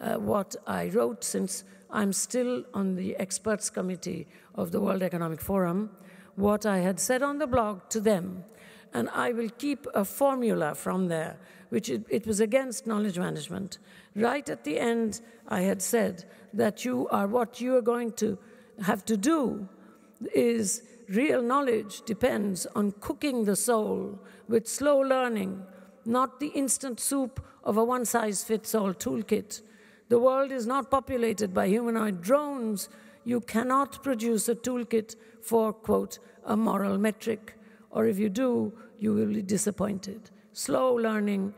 uh, what I wrote since I'm still on the experts committee of the World Economic Forum, what I had said on the blog to them, and I will keep a formula from there which it, it was against knowledge management. Right at the end, I had said that you are what you are going to have to do is real knowledge depends on cooking the soul with slow learning, not the instant soup of a one size fits all toolkit. The world is not populated by humanoid drones. You cannot produce a toolkit for, quote, a moral metric. Or if you do, you will be disappointed slow learning,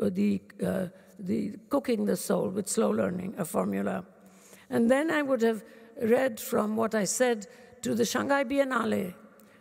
uh, the, uh, the cooking the soul with slow learning, a formula. And then I would have read from what I said to the Shanghai Biennale,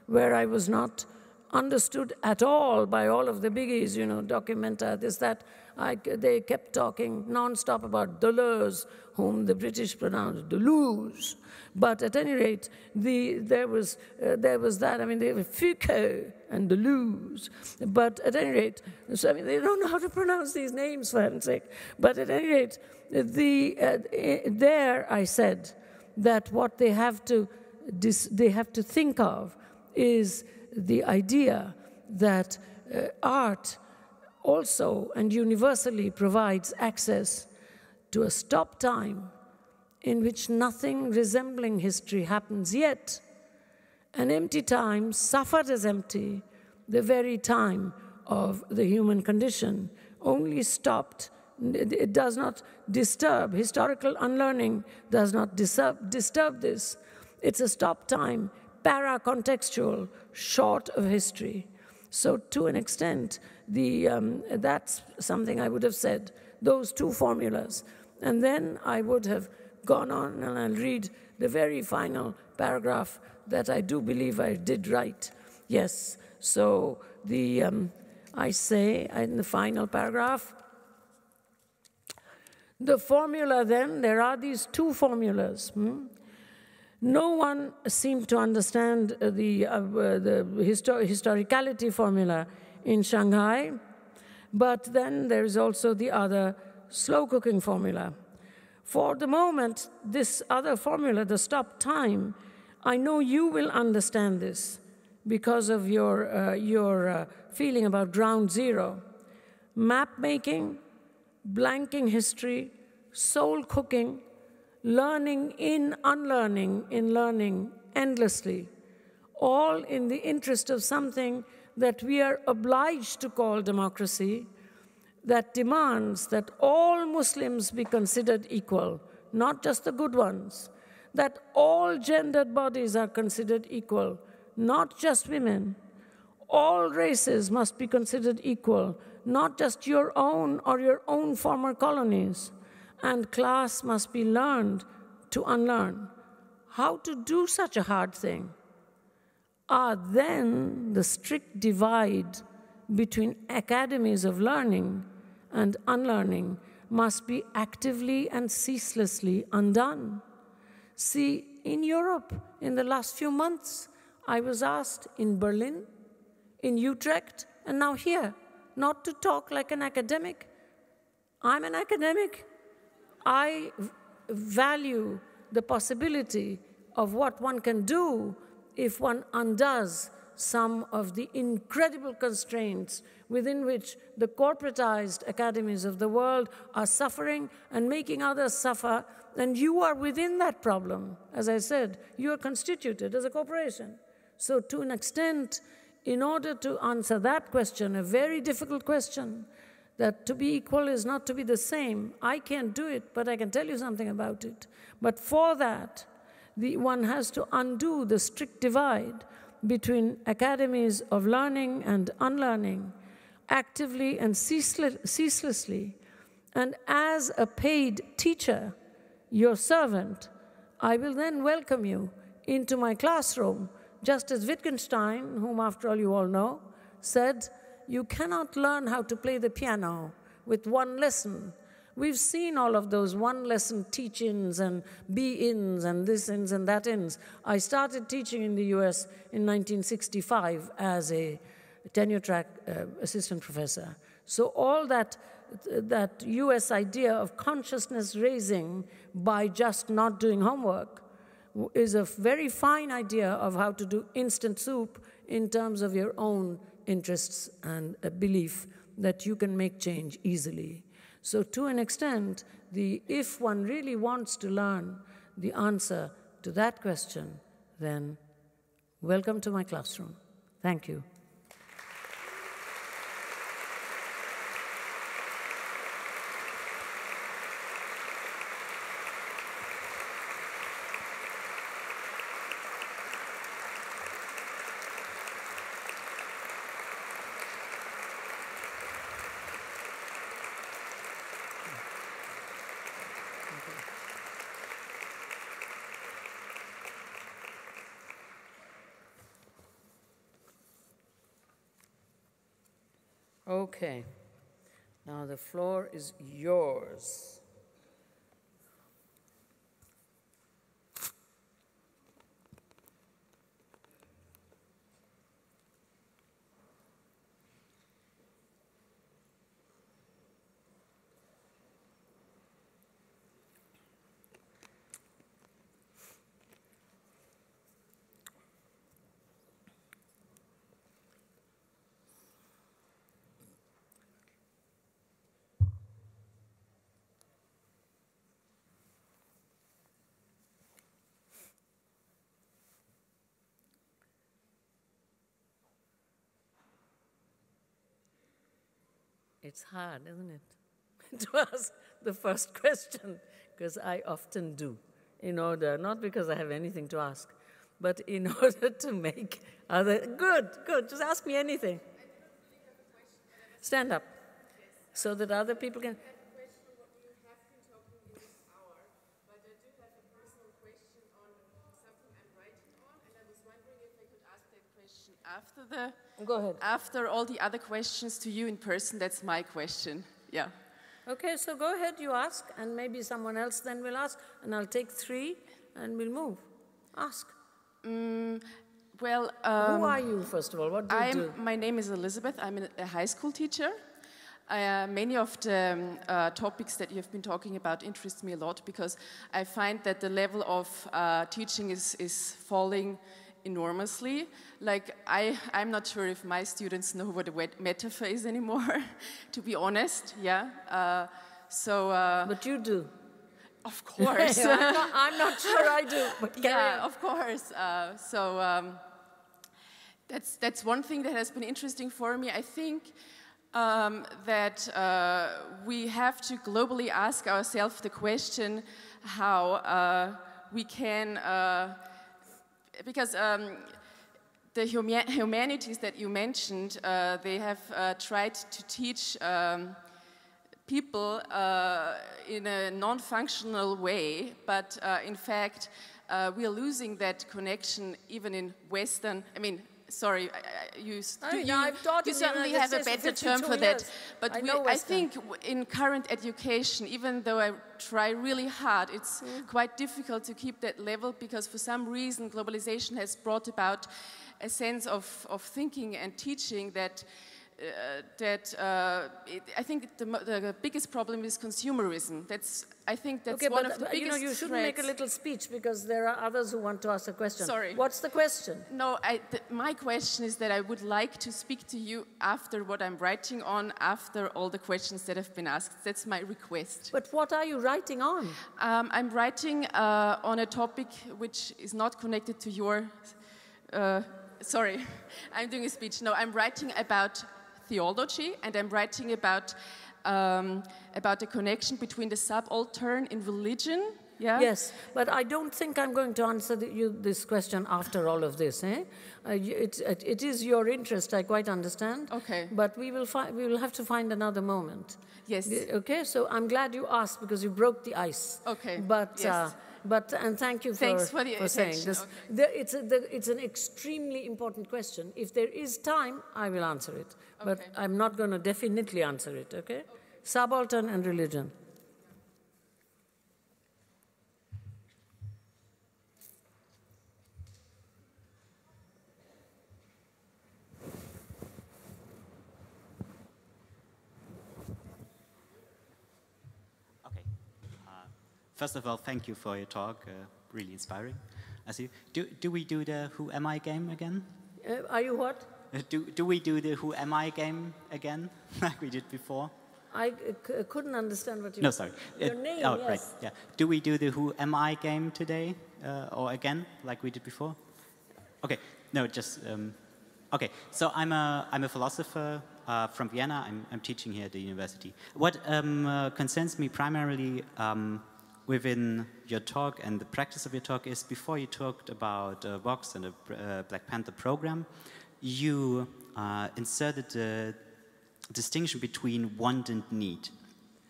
where I was not understood at all by all of the biggies, you know, Documenta, this, that. I, they kept talking nonstop about Deleuze, whom the British pronounced Deleuze. But at any rate, the, there, was, uh, there was that. I mean, they were Foucault and Deleuze. But at any rate, so, I mean, they don't know how to pronounce these names, for heaven's sake. But at any rate, the, uh, there I said that what they have to, they have to think of is the idea that uh, art also and universally provides access to a stop time in which nothing resembling history happens yet. An empty time, suffered as empty, the very time of the human condition, only stopped. It does not disturb. Historical unlearning does not disturb, disturb this. It's a stop time, para contextual, short of history. So, to an extent, the, um, that's something I would have said, those two formulas. And then I would have gone on and I'll read the very final paragraph that I do believe I did write. Yes, so the, um, I say in the final paragraph, the formula then, there are these two formulas. Hmm? No one seemed to understand the, uh, the histor historicality formula in Shanghai. But then there's also the other slow cooking formula. For the moment, this other formula, the stop time, I know you will understand this because of your, uh, your uh, feeling about ground zero. Map making, blanking history, soul cooking, learning in unlearning, in learning endlessly, all in the interest of something that we are obliged to call democracy, that demands that all Muslims be considered equal, not just the good ones, that all gendered bodies are considered equal, not just women. All races must be considered equal, not just your own or your own former colonies. And class must be learned to unlearn. How to do such a hard thing? Ah, then the strict divide between academies of learning and unlearning must be actively and ceaselessly undone. See, in Europe, in the last few months, I was asked in Berlin, in Utrecht, and now here, not to talk like an academic. I'm an academic. I value the possibility of what one can do if one undoes some of the incredible constraints within which the corporatized academies of the world are suffering and making others suffer, and you are within that problem. As I said, you are constituted as a corporation. So, to an extent, in order to answer that question, a very difficult question, that to be equal is not to be the same, I can't do it, but I can tell you something about it. But for that, the, one has to undo the strict divide between academies of learning and unlearning actively and ceaselessly. And as a paid teacher, your servant, I will then welcome you into my classroom, just as Wittgenstein, whom after all you all know, said, You cannot learn how to play the piano with one lesson. We've seen all of those one lesson teach ins and be ins and this ins and that ins. I started teaching in the US in 1965 as a tenure track uh, assistant professor. So, all that, that US idea of consciousness raising by just not doing homework is a very fine idea of how to do instant soup in terms of your own interests and a belief that you can make change easily. So, to an extent, the, if one really wants to learn the answer to that question, then welcome to my classroom. Thank you. Okay. Now the floor is yours. It's hard, isn't it? *laughs* to ask the first question, because I often do, in order, not because I have anything to ask, but in *laughs* order to make other. Good, good, just ask me anything. Stand up so that other people can. After the Go ahead. After all the other questions to you in person, that's my question. Yeah. Okay, so go ahead, you ask, and maybe someone else then will ask, and I'll take three and we'll move. Ask. Mm, Well, um, Who are you, first of all? What do you I'm, do? my name is Elizabeth. I'm a high school teacher. Uh, many of the um, uh, topics that you've been talking about interest me a lot because I find that the level of uh, teaching is, is falling enormously. Like, I, I'm not sure if my students know what a wet metaphor is anymore, *laughs* to be honest, yeah. Uh, so, uh, But you do. of *laughs* course. I'm, not, I'm not sure I do. But yeah, on. of course. Uh, so um, that's that's one thing that has been interesting for me. I think um, that uh, we have to globally ask ourselves the question how uh, we can, uh, because. Um, the huma- humanities that you mentioned, uh, they have uh, tried to teach um, people uh, in a non-functional way, but uh, in fact, uh, we are losing that connection even in Western. I mean, sorry, I- I- you, I you, certainly have a better term 52 for that. But I we, I think in current education, even though I try really hard, it's Mm. quite difficult to keep that level because for some reason globalization has brought about a sense of, of thinking and teaching that uh, that uh, it, I think the, the biggest problem is consumerism. That's I think that's okay, one but of the uh, you biggest know you shouldn't make a little speech because there are others who want to ask a question. Sorry. What's the question? No, I, th- my question is that I would like to speak to you after what I'm writing on, after all the questions that have been asked. That's my request. But what are you writing on? Um, I'm writing uh, on a topic which is not connected to your. Uh, sorry, *laughs* I'm doing a speech. No, I'm writing about theology, and I'm writing about um, about the connection between the subaltern in religion. Yeah. Yes, but I don't think I'm going to answer the, you this question after all of this. Eh? Uh, it, it, it is your interest, I quite understand. Okay. But we will, we will have to find another moment. Yes. Okay, so I'm glad you asked because you broke the ice. Okay, But, uh, yes. but and thank you for, Thanks for the saying this. okay. The- it's, a, the, it's an extremely important question. If there is time, I will answer it. But Okay. I'm not going to definitely answer it, okay? Subaltern and religion. Okay. Uh, first of all, thank you for your talk. Uh, really inspiring. I see. Do, do we do the Who Am I game again? Uh, are you what? Do, do we do the Who Am I game again, *laughs* like we did before? I uh, couldn't understand what you. No, sorry. Your name, oh, yes. right. Yeah. Do we do the Who Am I game today uh, or again, like we did before? Okay. No, just. Um, okay. So I'm a I'm a philosopher uh, from Vienna. I'm, I'm teaching here at the university. What um, uh, concerns me primarily um, within your talk and the practice of your talk is before you talked about uh, Boggs and the uh, Black Panther program, you uh, inserted the distinction between want and need.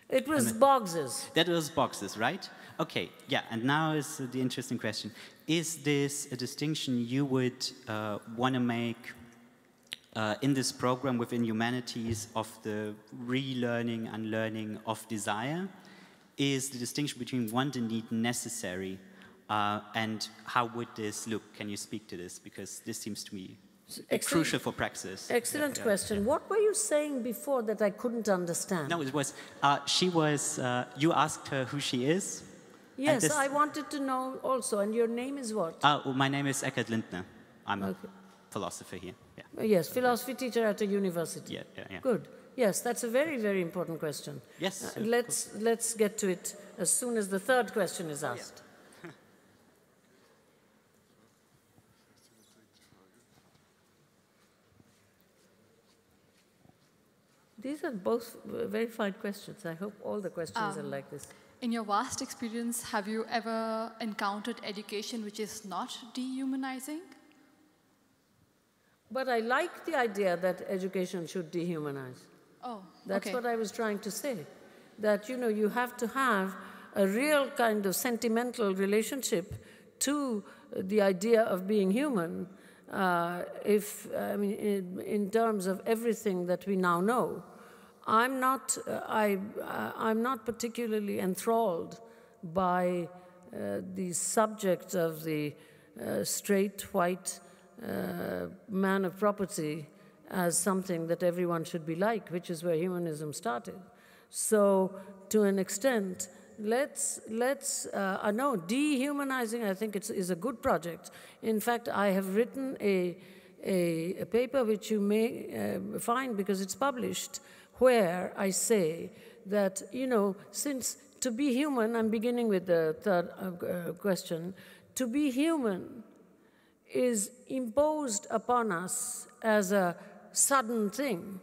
It was And- Boggs's. That was Boggs's, right? Okay, yeah, and now is the interesting question. Is this a distinction you would uh, want to make uh, in this program within humanities of the relearning and learning of desire? Is the distinction between want and need necessary? Uh, and how would this look? Can you speak to this? Because this seems to me Excellent- crucial for praxis. Excellent Yeah. question. What were you saying before that I couldn't understand? No, it was, uh, she was, uh, you asked her who she is. yes, this- I wanted to know also. And your name is what? Uh, well, my name is Eckhard Lindner. I'm a philosopher here. Yeah. Uh, yes, philosophy teacher at a university. Yeah, yeah, yeah. Good. Yes, that's a very, very important question. Yes, Uh, let's let's get to it as soon as the third question is asked. These are both very fine questions. I hope all the questions are Um, like this. In your vast experience, have you ever encountered education which is not dehumanizing? But I like the idea that education should dehumanize. Oh, That's okay. what I was trying to say. That, you know, you have to have a real kind of sentimental relationship to the idea of being human, uh, if, I mean, in, in terms of everything that we now know. I'm not, uh, I, uh, I'm not particularly enthralled by uh, the subject of the uh, straight, white, uh, man of property as something that everyone should be like, which is where humanism started. So, to an extent, let's let's uh, uh, no dehumanizing. I think it's is a good project. In fact, I have written a a, a paper which you may uh, find because it's published, where I say that you know since to be human, I'm beginning with the third uh, uh question. To be human is imposed upon us as a sudden thing.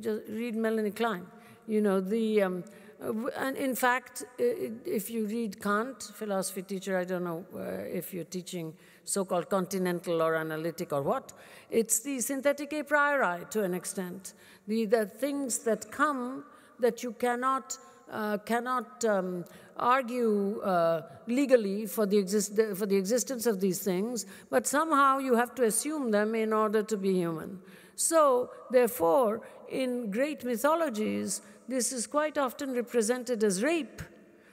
Just read Melanie Klein. You know, the, um, and in fact, if you read Kant, philosophy teacher, I don't know uh, if you're teaching so-called continental or analytic or what, it's the synthetic a priori to an extent. The, the things that come that you cannot, uh, cannot um, argue uh, legally for the, exist for the existence of these things, but somehow you have to assume them in order to be human. So, therefore, in great mythologies, this is quite often represented as rape,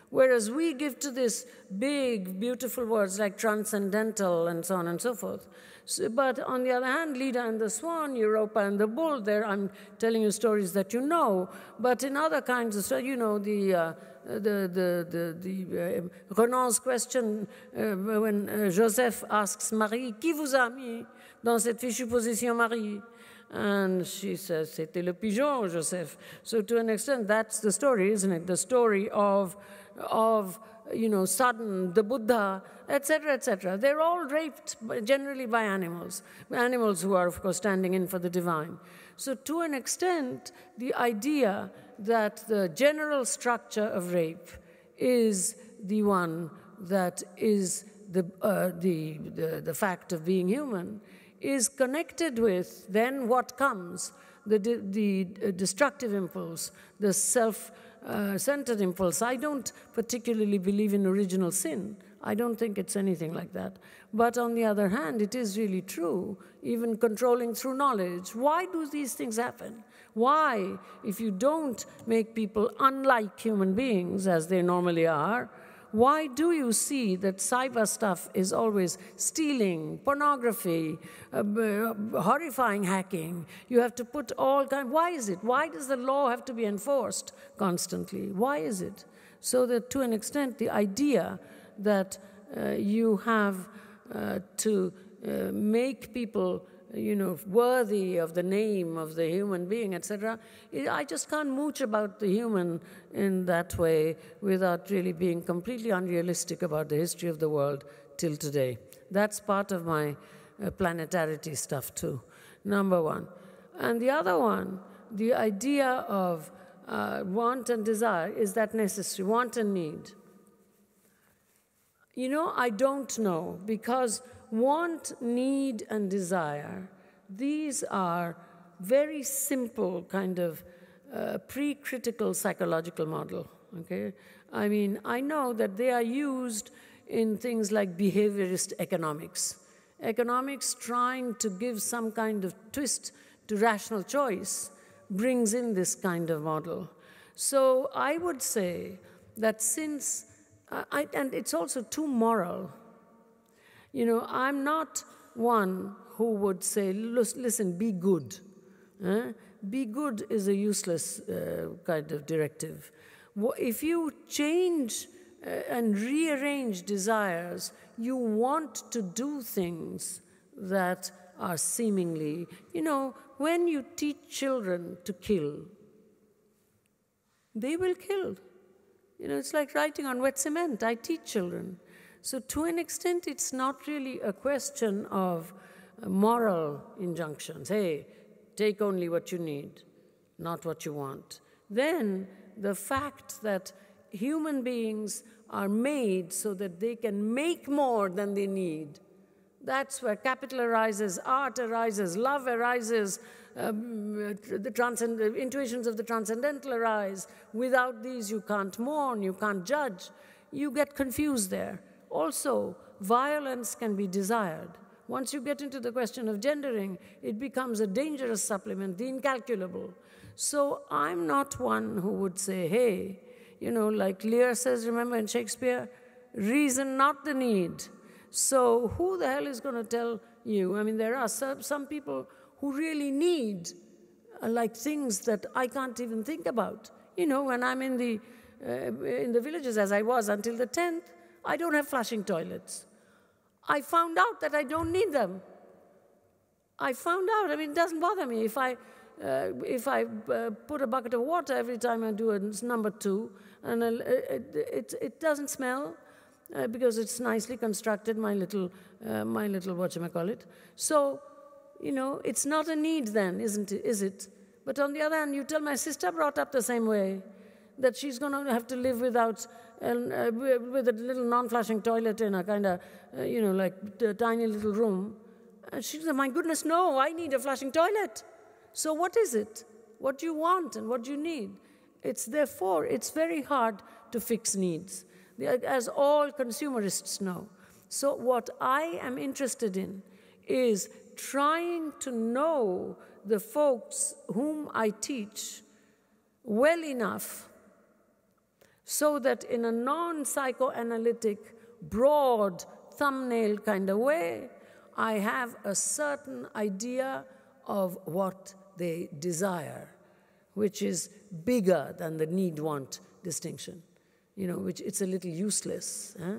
whereas we give to this big, beautiful words like transcendental and so on and so forth. So, but on the other hand, Leda and the Swan, Europa and the Bull, there I'm telling you stories that you know. But in other kinds of stories, you know, the, uh, the, the, the, the uh, Renan's question uh, when uh, Joseph asks Marie, qui vous a mis dans cette fichue position, Marie? And she says, C'était le pigeon, Joseph. So, to an extent, that's the story, isn't it? The story of, of you know, sudden, the Buddha, etc., etc. They're all raped generally by animals, animals who are, of course, standing in for the divine. So, to an extent, the idea that the general structure of rape is the one that is the, uh, the, the, the fact of being human is connected with then what comes the, the destructive impulse, the self uh, centered impulse. I don't particularly believe in original sin. I don't think it's anything like that. But on the other hand, it is really true, even controlling through knowledge. Why do these things happen? Why, if you don't make people unlike human beings as they normally are, why do you see that cyber stuff is always stealing, pornography, uh, uh, horrifying hacking? You have to put all kind. Why is it? Why does the law have to be enforced constantly? Why is it? So that to an extent, the idea that uh, you have uh, to uh, make people you know, worthy of the name of the human being, etc. I just can't mooch about the human in that way without really being completely unrealistic about the history of the world till today. That's part of my uh, planetarity stuff, too, number one. And the other one, the idea of uh, want and desire, is that necessary? Want and need. You know, I don't know because want, need, and desire, these are very simple kind of uh, pre-critical psychological model, okay? I mean, I know that they are used in things like behaviorist economics. Economics trying to give some kind of twist to rational choice brings in this kind of model. So I would say that since, uh, I, and it's also too moral, you know, I'm not one who would say, listen, be good. Eh? Be good is a useless uh, kind of directive. If you change uh, and rearrange desires, you want to do things that are seemingly, you know, when you teach children to kill, they will kill. You know, it's like writing on wet cement. I teach children. So, to an extent, it's not really a question of moral injunctions. Hey, take only what you need, not what you want. Then, the fact that human beings are made so that they can make more than they need. That's where capital arises, art arises, love arises, um, the transcend- intuitions of the transcendental arise. Without these, you can't mourn, you can't judge. You get confused there. Also, violence can be desired. Once you get into the question of gendering, it becomes a dangerous supplement, the incalculable. So I'm not one who would say, hey, you know, like Lear says, remember in Shakespeare, reason not the need. So who the hell is going to tell you. I mean, there are some, people who really need uh, like things that I can't even think about. You know, when I'm in the, uh, in the villages as I was until the 10th, I don't have flushing toilets. I found out that I don't need them. I found out, I mean, it doesn't bother me. If I, uh, if I uh, put a bucket of water every time I do a number two, and uh, it, it, it, doesn't smell uh, because it's nicely constructed, my little, uh, my little whatchamacallit. So, you know, it's not a need then, isn't it? Is it? But on the other hand, you tell my sister brought up the same way, that she's going to have to live without, uh, with a little non-flashing toilet in a kind of, you know, like a tiny little room. And she said, my goodness, no, I need a flashing toilet. So what is it? What do you want and what do you need? It's therefore, it's very hard to fix needs, as all consumerists know. So what I am interested in is trying to know the folks whom I teach well enough so that in a non-psychoanalytic, broad thumbnail kind of way, I have a certain idea of what they desire, which is bigger than the need want distinction, you know, which it's a little useless. Eh?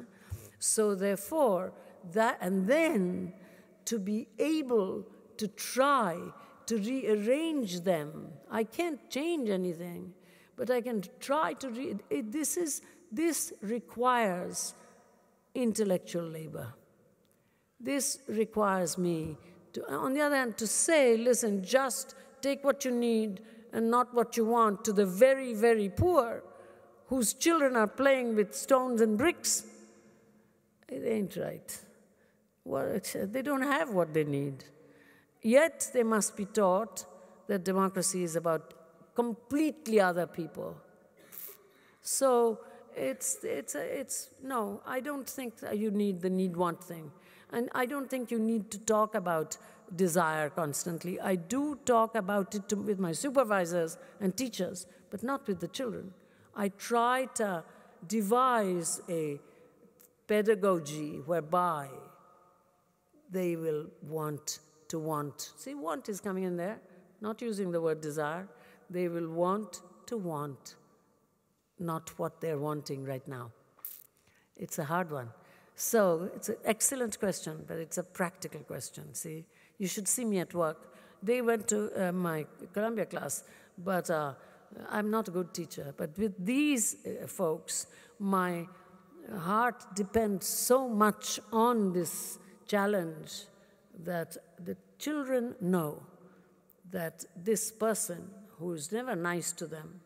So, therefore, that, and then to be able to try to rearrange them. I can't change anything, but I can try to. read. it, this is this requires intellectual labor. This requires me to, on the other hand, to say, listen, just take what you need and not what you want to the very, very poor whose children are playing with stones and bricks. It ain't right. Well, they don't have what they need. Yet they must be taught that democracy is about completely other people. So it's, it's, it's no, I don't think you need the need want thing. And I don't think you need to talk about desire constantly. I do talk about it to, with my supervisors and teachers, but not with the children. I try to devise a pedagogy whereby they will want to want. See, want is coming in there, not using the word desire. They will want to want, not what they're wanting right now. It's a hard one. So it's an excellent question, but it's a practical question. See, you should see me at work. They went to uh, my Columbia class, but uh, I'm not a good teacher. But with these uh, folks, my heart depends so much on this challenge that the children know that this person who is never nice to them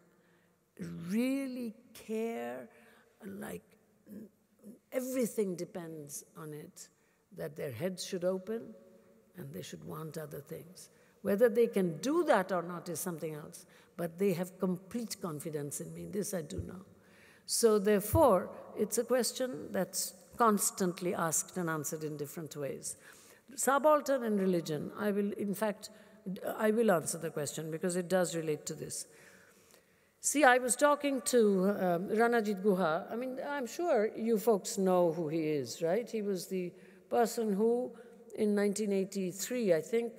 really care like everything depends on it, that their heads should open and they should want other things. Whether they can do that or not is something else, but they have complete confidence in me. This I do know. So, therefore, it's a question that's constantly asked and answered in different ways. Subaltern and religion, I will, in fact, I will answer the question because it does relate to this. See, I was talking to um, Ranajit Guha. I mean, I'm sure you folks know who he is, right? He was the person who, in 1983, I think,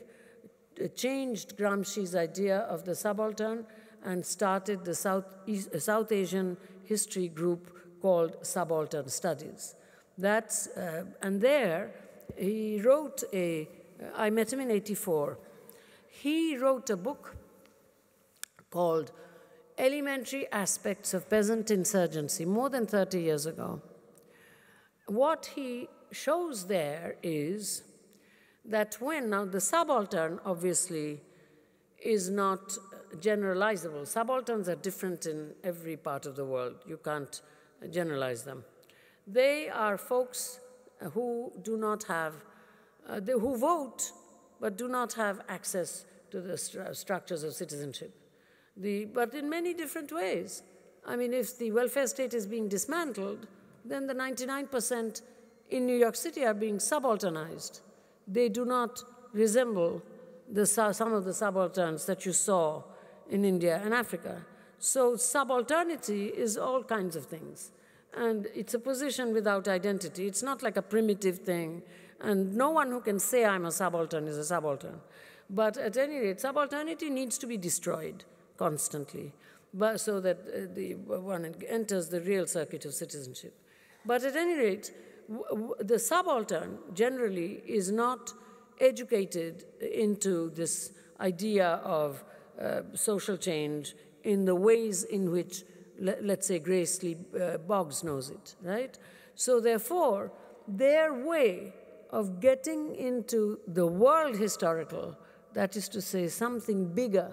uh, changed Gramsci's idea of the subaltern and started the South, East, uh, South Asian history group called Subaltern Studies. That's, uh, and there, he wrote a, I met him in 84. He wrote a book called elementary aspects of peasant insurgency more than 30 years ago. What he shows there is that when, now the subaltern obviously is not generalizable. Subalterns are different in every part of the world. You can't generalize them. They are folks who do not have, uh, they, who vote but do not have access to the stru structures of citizenship. The, but in many different ways. I mean, if the welfare state is being dismantled, then the 99% in New York City are being subalternized. They do not resemble the, some of the subalterns that you saw in India and Africa. So subalternity is all kinds of things. And it's a position without identity. It's not like a primitive thing, And no one who can say I'm a subaltern is a subaltern. But at any rate, subalternity needs to be destroyed constantly but so that uh, the, one enters the real circuit of citizenship. But at any rate, the subaltern generally is not educated into this idea of uh, social change in the ways in which, let, us say, Grace Lee uh, Boggs knows it, right? So therefore, their way of getting into the world historical, that is to say, something bigger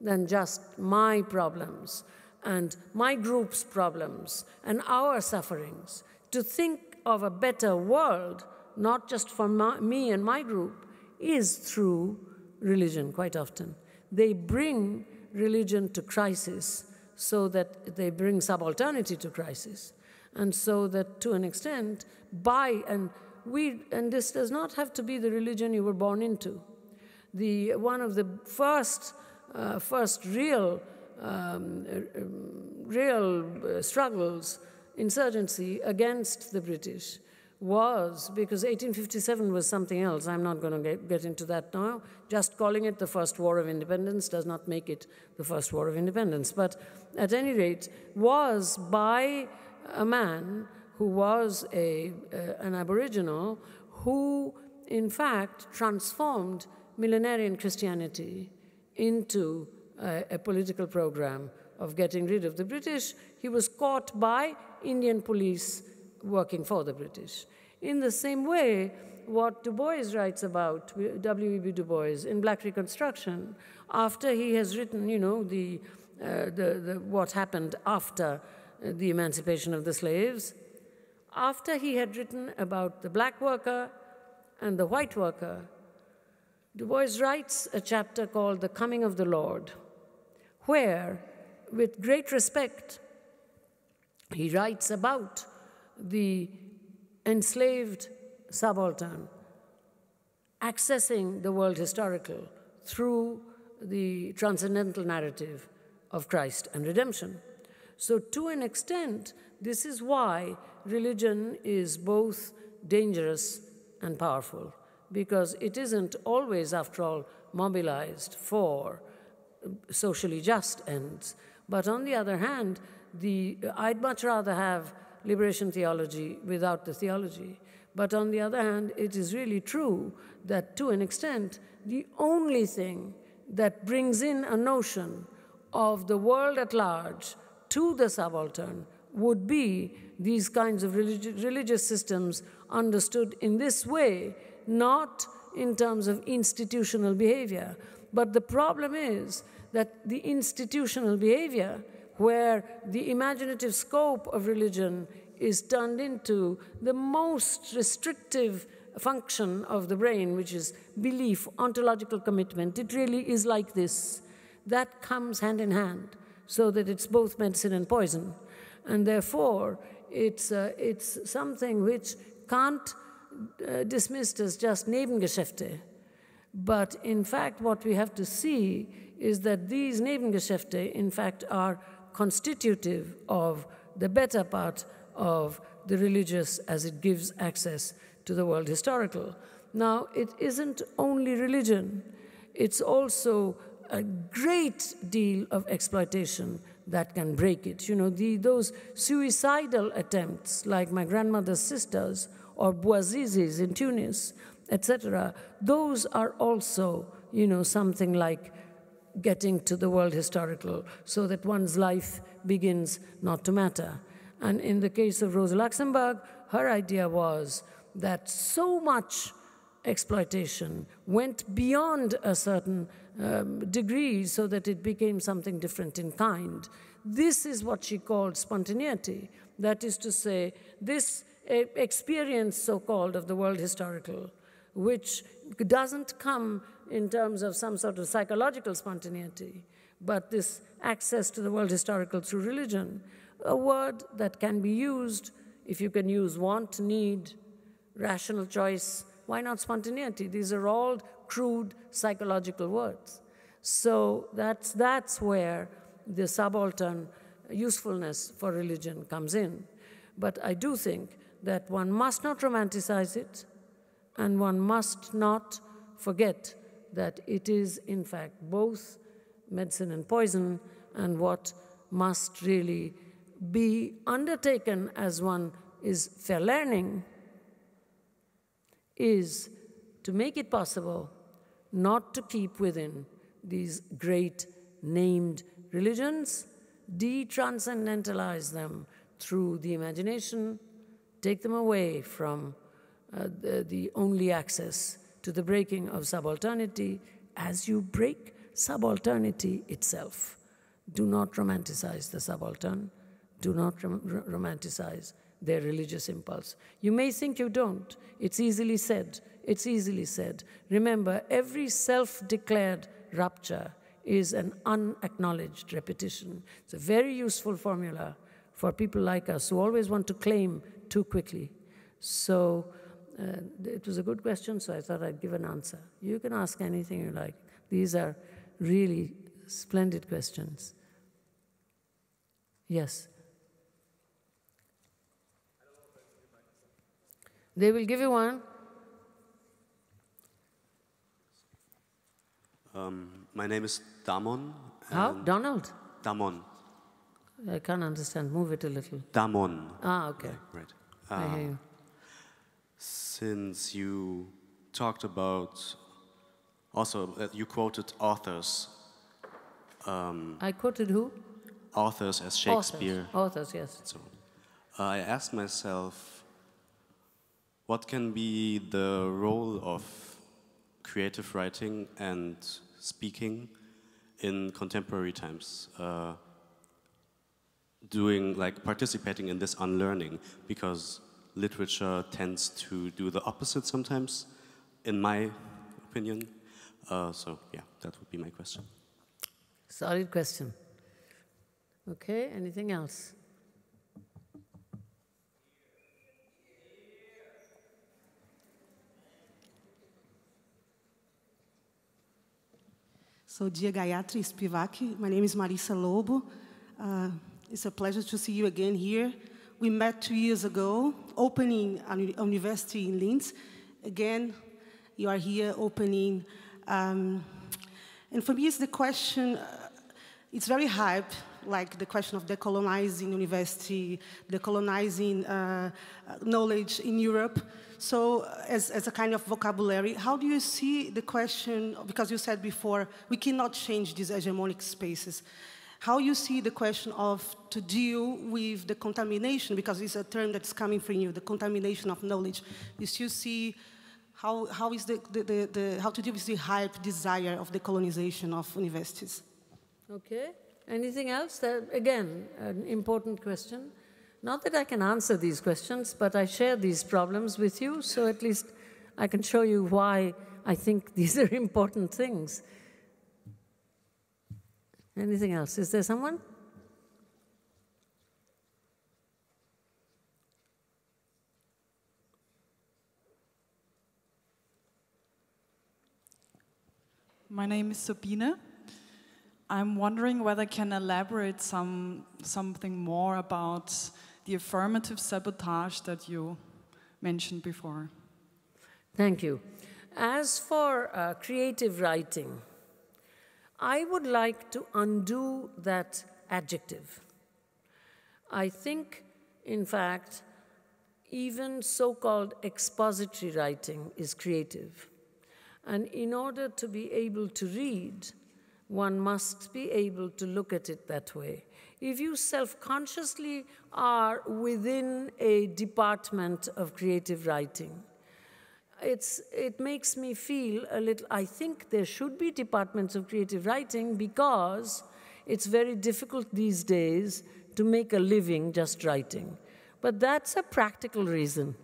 than just my problems and my group's problems and our sufferings, to think of a better world, not just for my, me and my group, is through religion quite often. They bring religion to crisis so that they bring subalternity to crisis. And so that to an extent, by, and we, and this does not have to be the religion you were born into. The, one of the first, uh, first real, um, real uh, struggles, insurgency against the British was because 1857 was something else. I'm not going to get, into that now. Just calling it the First War of Independence does not make it the First War of Independence. But at any rate, was by a man who was a, uh, an Aboriginal who, in fact, transformed millenarian Christianity into a, political program of getting rid of the British. He was caught by Indian police working for the British. In the same way, what Du Bois writes about, W.E.B. Du Bois, in Black Reconstruction, after he has written, you know, the, uh, the, the, what happened after the emancipation of the slaves, after he had written about the black worker and the white worker, Du Bois writes a chapter called The Coming of the Lord, where, with great respect, he writes about the enslaved subaltern accessing the world historical through the transcendental narrative of Christ and redemption. So, to an extent, this is why religion is both dangerous and powerful, because it isn't always, after all, mobilized for socially just ends. But on the other hand, the, I'd much rather have liberation theology without the theology. But on the other hand, it is really true that to an extent, the only thing that brings in a notion of the world at large to the subaltern would be these kinds of religi religious systems understood in this way, not in terms of institutional behavior. But the problem is that the institutional behavior where the imaginative scope of religion is turned into the most restrictive function of the brain, which is belief, ontological commitment. It really is like this. That comes hand in hand, so that it's both medicine and poison. And therefore, it's, uh, it's something which can't uh, dismissed as just Nebengeschäfte. But in fact, what we have to see is that these Nebengeschäfte, in fact, are constitutive of the better part of the religious as it gives access to the world historical. Now, it isn't only religion, it's also a great deal of exploitation that can break it. You know, the, those suicidal attempts, like my grandmother's sisters or Bouazizis in Tunis, etc., those are also, you know, something like getting to the world historical so that one's life begins not to matter. And in the case of Rosa Luxemburg, her idea was that so much exploitation went beyond a certain um, degree so that it became something different in kind. This is what she called spontaneity. That is to say, this experience, so called, of the world historical, which doesn't come in terms of some sort of psychological spontaneity, but this access to the world historical through religion, a word that can be used if you can use want, need, rational choice. Why not spontaneity? These are all crude psychological words. So that's, that's where the subaltern usefulness for religion comes in. But I do think that one must not romanticize it and one must not forget that it is, in fact, both medicine and poison, and what must really be undertaken as one is fair verlearning is to make it possible not to keep within these great named religions, de-transcendentalize them through the imagination, take them away from uh, the, the only access to the breaking of subalternity as you break subalternity itself. Do not romanticize the subaltern. Do not rom romanticize their religious impulse. You may think you don't. It's easily said. It's easily said. Remember, every self declared rupture is an unacknowledged repetition. It's a very useful formula for people like us who always want to claim too quickly. So uh, it was a good question, so I thought I'd give an answer. You can ask anything you like. These are really splendid questions. Yes. They will give you one. Um, my name is Damon. How? Donald? Damon. I can't understand. Move it a little. Damon. Ah, okay. Right. I hear Uh, you. Since you talked about, also uh, you quoted authors. Um, I quoted who? authors as Shakespeare. Authors, authors yes. So, uh, I asked myself, what can be the role of creative writing and speaking in contemporary times? Uh, doing, like, participating in this unlearning, because literature tends to do the opposite sometimes, in my opinion. Uh, so, yeah, that would be my question. Solid question. Okay, anything else? So, dear Gayatri Spivak, my name is Marisa Lobo. Uh, it's a pleasure to see you again here. We met two years ago, opening a university in Linz. Again, you are here opening. Um, and for me, it's the question, uh, it's very hype, like the question of decolonizing university, decolonizing uh, uh, knowledge in Europe. So, as, as a kind of vocabulary, how do you see the question? Because you said before, we cannot change these hegemonic spaces. How you see the question of to deal with the contamination, because it's a term that's coming from you, the contamination of knowledge. Is You see how, how is the, the, the, the how to deal with the hype desire of the colonization of universities? Okay. Anything else? That, again, an important question. Not that I can answer these questions, but I share these problems with you, so at least I can show you why I think *laughs* these are important things. Anything else? Is there someone? My name is Sabine. I'm wondering whether I can elaborate some, something more about the affirmative sabotage that you mentioned before. Thank you. As for uh, creative writing, I would like to undo that adjective. I think, in fact, even so called expository writing is creative. And in order to be able to read, one must be able to look at it that way. If you self consciously are within a department of creative writing, it's, it makes me feel a little. I think there should be departments of creative writing because it's very difficult these days to make a living just writing. But that's a practical reason.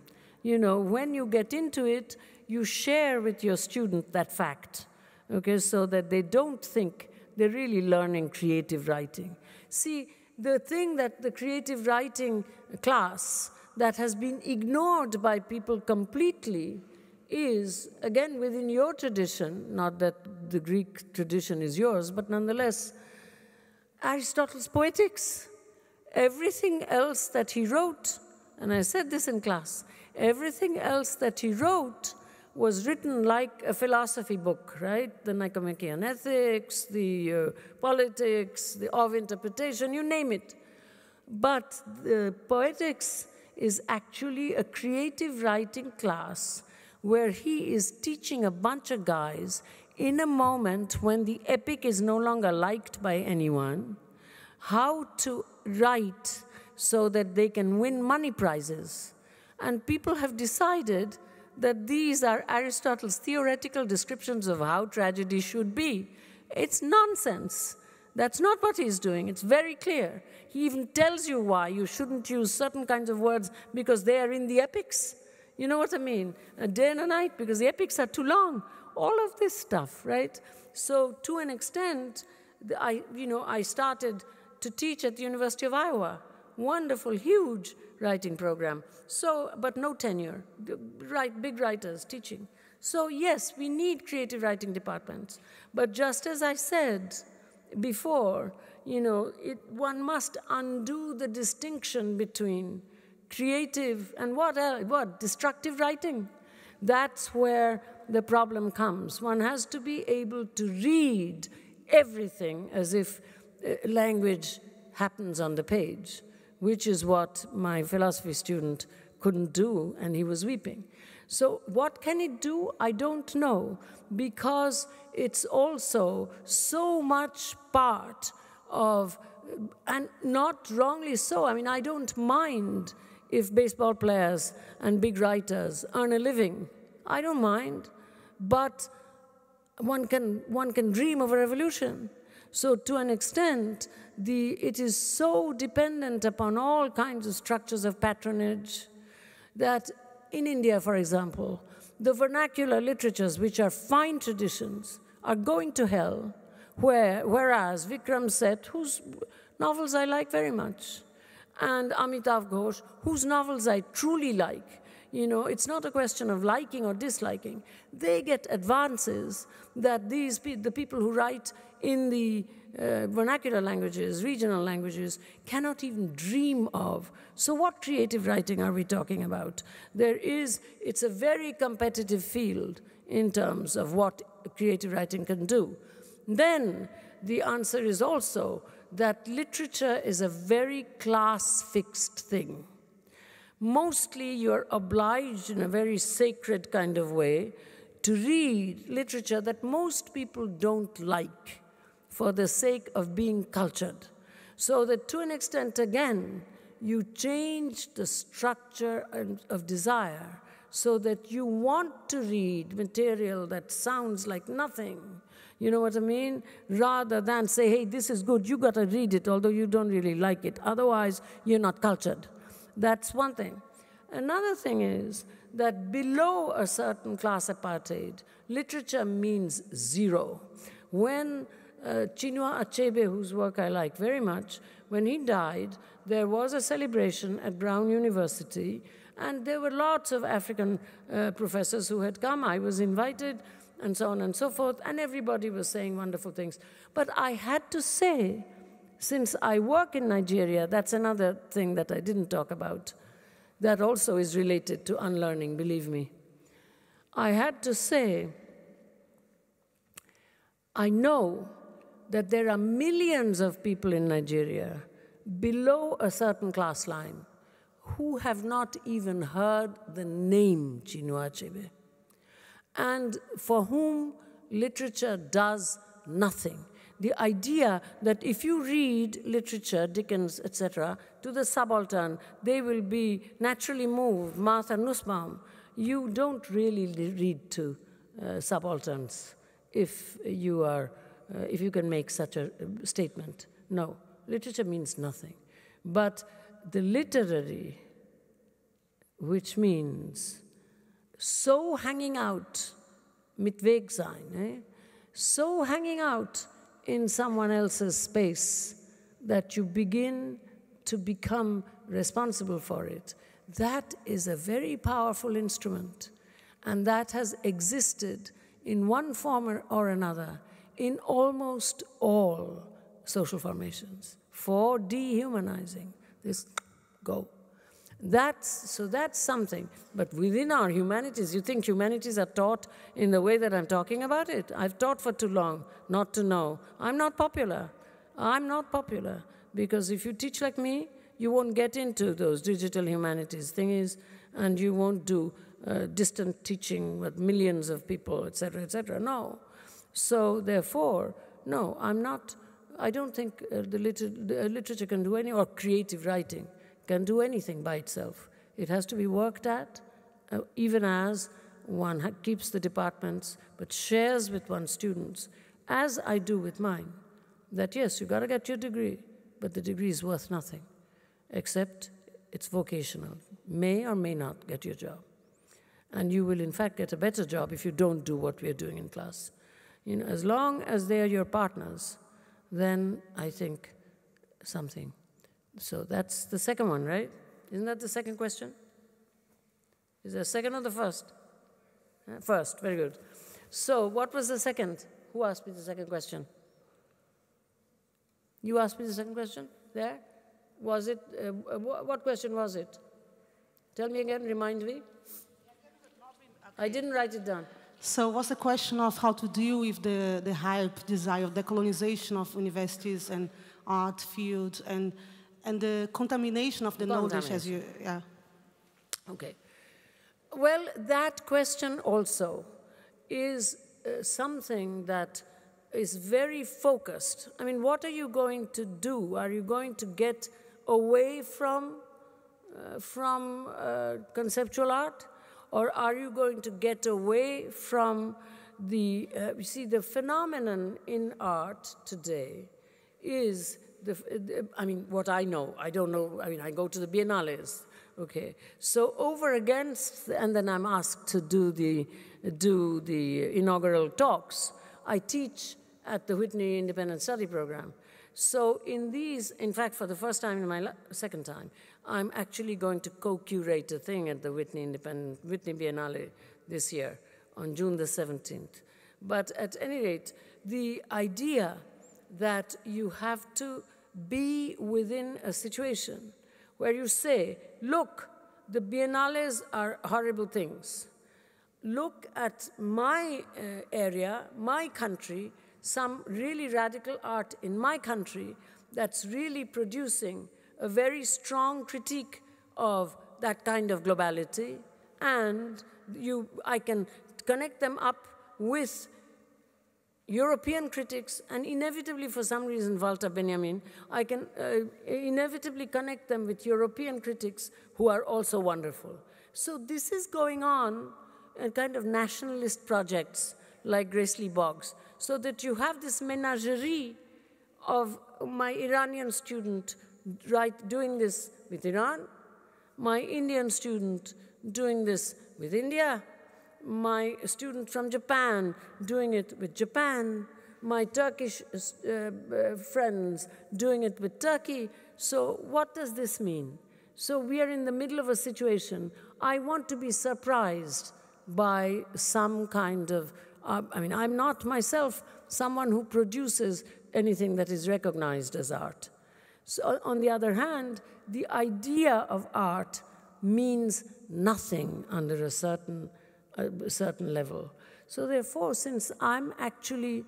You know, when you get into it, you share with your student that fact, okay, so that they don't think they're really learning creative writing. See, the thing that the creative writing class that has been ignored by people completely is, again, within your tradition, not that the Greek tradition is yours, but nonetheless, Aristotle's poetics. Everything else that he wrote, and I said this in class, everything else that he wrote was written like a philosophy book, right? The Nicomachean Ethics, the uh, politics, the of interpretation, you name it. But the poetics is actually a creative writing class where he is teaching a bunch of guys in a moment when the epic is no longer liked by anyone how to write so that they can win money prizes. And people have decided that these are Aristotle's theoretical descriptions of how tragedy should be. It's nonsense. That's not what he's doing. It's very clear. He even tells you why you shouldn't use certain kinds of words because they are in the epics. You know what I mean? A day and a night because the epics are too long. All of this stuff, right? So to an extent, I, you know, I started to teach at the University of Iowa. Wonderful, huge writing program. So, but no tenure. Write big writers teaching. So yes, we need creative writing departments. But just as I said before, you know, it, one must undo the distinction between creative and what, what? Destructive writing. That's where the problem comes. One has to be able to read everything as if uh, language happens on the page, which is what my philosophy student couldn't do, and he was weeping. So, what can it do? I don't know, because it's also so much part of, and not wrongly so. I mean, I don't mind if baseball players and big writers earn a living. I don't mind, but one can, one can dream of a revolution. So, to an extent, the, it is so dependent upon all kinds of structures of patronage that in India, for example, the vernacular literatures, which are fine traditions, are going to hell, where, whereas Vikram Seth, whose novels I like very much, and Amitav Ghosh, whose novels I truly like, you know, it's not a question of liking or disliking. They get advances that these the people who write in the uh, vernacular languages, regional languages, cannot even dream of. So, what creative writing are we talking about? There is, it's a very competitive field in terms of what creative writing can do. Then, the answer is also that literature is a very class fixed thing. Mostly, you're obliged in a very sacred kind of way to read literature that most people don't like for the sake of being cultured. So that to an extent, again, you change the structure of desire so that you want to read material that sounds like nothing. You know what I mean? Rather than say, hey, this is good, you got to read it, although you don't really like it. Otherwise, you're not cultured. That's one thing. Another thing is that below a certain class apartheid, literature means zero. When uh, Chinua Achebe, whose work I like very much, when he died, there was a celebration at Brown University, and there were lots of African uh, professors who had come. I was invited, and so on and so forth, and everybody was saying wonderful things. But I had to say, since I work in Nigeria, that's another thing that I didn't talk about, that also is related to unlearning, believe me. I had to say, I know that there are millions of people in Nigeria below a certain class line who have not even heard the name Chinua Achebe, and for whom literature does nothing. The idea that if you read literature, Dickens, etc., to the subaltern, they will be naturally moved, Martha Nussbaum. You don't really read to uh, subalterns if you are uh, if you can make such a uh, statement. No, literature means nothing. But the literary, which means so hanging out, mit Weg sein, eh? so hanging out in someone else's space that you begin to become responsible for it. That is a very powerful instrument, and that has existed in one form or another in almost all social formations for dehumanizing. This go. That's, so that's something. But within our humanities, you think humanities are taught in the way that I'm talking about it? I've taught for too long not to know. I'm not popular. I'm not popular. Because if you teach like me, you won't get into those digital humanities thing is, and you won't do uh, distant teaching with millions of people, etc., etc. No. So therefore, no, I'm not. I don't think uh, the, liter the uh, literature can do any, or creative writing can do anything by itself. It has to be worked at, uh, even as one keeps the departments, but shares with one's students, as I do with mine. That yes, you got to get your degree, but the degree is worth nothing, except it's vocational. May or may not get your job. And you will, in fact, get a better job if you don't do what we're doing in class. You know, as long as they're your partners, then I think something. So that's the second one, right? Isn't that the second question? Is there a second or the first? Uh, first, very good. So, what was the second? Who asked me the second question? You asked me the second question? There? Was it, uh, what question was it? Tell me again, remind me. I didn't write it down. So what's the question of how to deal with the, the hype, desire, the colonization of universities and art fields and, and the contamination of the knowledge as you, yeah. Okay. Well, that question also is uh, something that is very focused. I mean, what are you going to do? Are you going to get away from, uh, from uh, conceptual art? Or are you going to get away from the, uh, you see, the phenomenon in art today is, the, I mean, what I know, I don't know, I mean, I go to the biennales, okay. So over against, and then I'm asked to do the, do the inaugural talks, I teach at the Whitney Independent Study Program. So in these, in fact, for the first time in my second time, I'm actually going to co-curate a thing at the Whitney Independent Whitney Biennale this year on June the 17th. But at any rate, the idea that you have to be within a situation where you say, look, the biennales are horrible things. Look at my uh, area, my country, some really radical art in my country that's really producing a very strong critique of that kind of globality, and you, I can connect them up with European critics, and inevitably, for some reason, Walter Benjamin, I can uh, inevitably connect them with European critics who are also wonderful. So this is going on in kind of nationalist projects like Grace Lee Boggs, so that you have this menagerie of my Iranian student right, doing this with Iran, my Indian student doing this with India, my student from Japan doing it with Japan, my Turkish uh, uh, friends doing it with Turkey. So, what does this mean? So, we are in the middle of a situation. I want to be surprised by some kind of, uh, I mean, I'm not myself someone who produces anything that is recognized as art. So, on the other hand, the idea of art means nothing under a certain, a certain level. So, therefore, since I'm actually,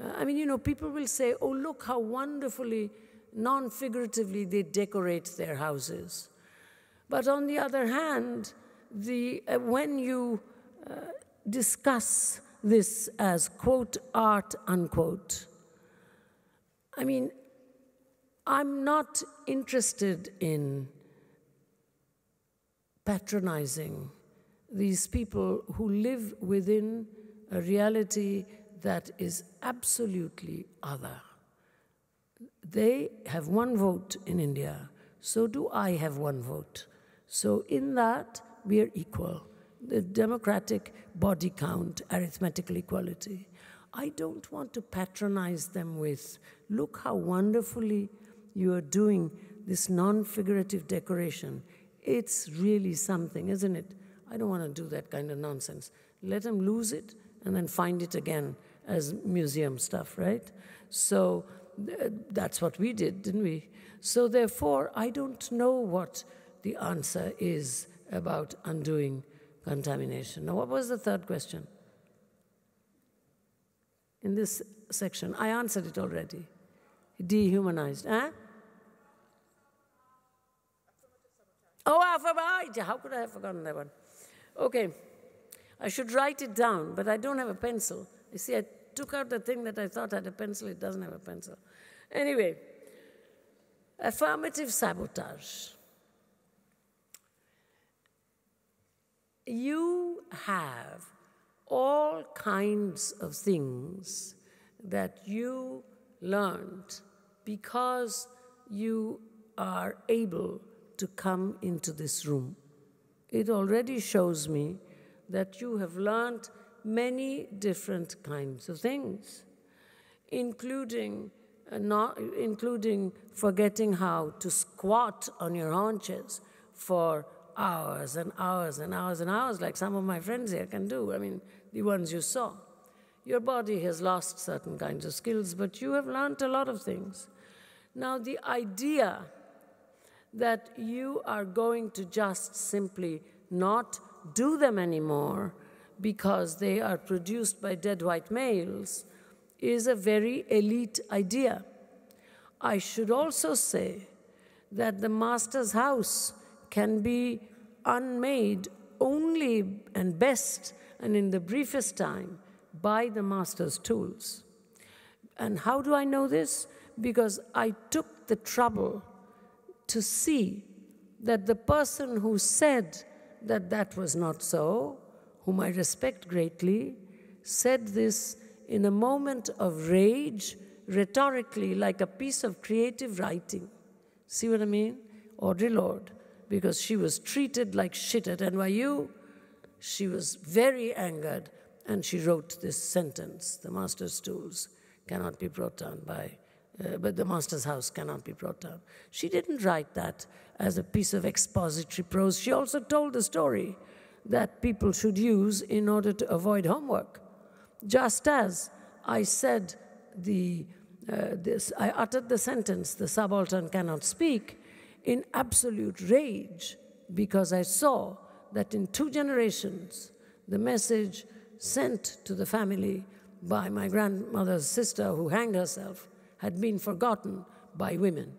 uh, I mean, you know, people will say, oh, look how wonderfully, non figuratively, they decorate their houses. But on the other hand, the, uh, when you uh, discuss this as quote art unquote, I mean, I'm not interested in patronizing these people who live within a reality that is absolutely other. They have one vote in India, so do I have one vote. So, in that, we are equal. The democratic body count, arithmetical equality. I don't want to patronize them with, look how wonderfully you are doing this non figurative decoration. It's really something, isn't it? I don't want to do that kind of nonsense. Let them lose it and then find it again as museum stuff, right? So th that's what we did, didn't we? So therefore, I don't know what the answer is about undoing contamination. Now, what was the third question? In this section, I answered it already. Dehumanized. Huh? Oh, I forgot. How could I have forgotten that one? Okay. I should write it down, but I don't have a pencil. You see, I took out the thing that I thought had a pencil, it doesn't have a pencil. Anyway, affirmative sabotage. You have all kinds of things that you learned because you are able to come into this room. It already shows me that you have learned many different kinds of things, including, uh, not, including forgetting how to squat on your haunches for hours and hours and hours and hours, like some of my friends here can do. I mean, the ones you saw. Your body has lost certain kinds of skills, but you have learned a lot of things. Now, the idea that you are going to just simply not do them anymore because they are produced by dead white males is a very elite idea. I should also say that the master's house can be unmade only and best and in the briefest time by the master's tools. And how do I know this? Because I took the trouble to see that the person who said that that was not so, whom I respect greatly, said this in a moment of rage, rhetorically, like a piece of creative writing. See what I mean? Audre Lorde, because she was treated like shit at NYU. She was very angered, and she wrote this sentence The master's tools cannot be brought down by, uh, but the master's house cannot be brought down. She didn't write that as a piece of expository prose. She also told the story that people should use in order to avoid homework. Just as I said the, uh, this, I uttered the sentence, the subaltern cannot speak, in absolute rage because I saw that in two generations, the message sent to the family by my grandmother's sister who hanged herself had been forgotten by women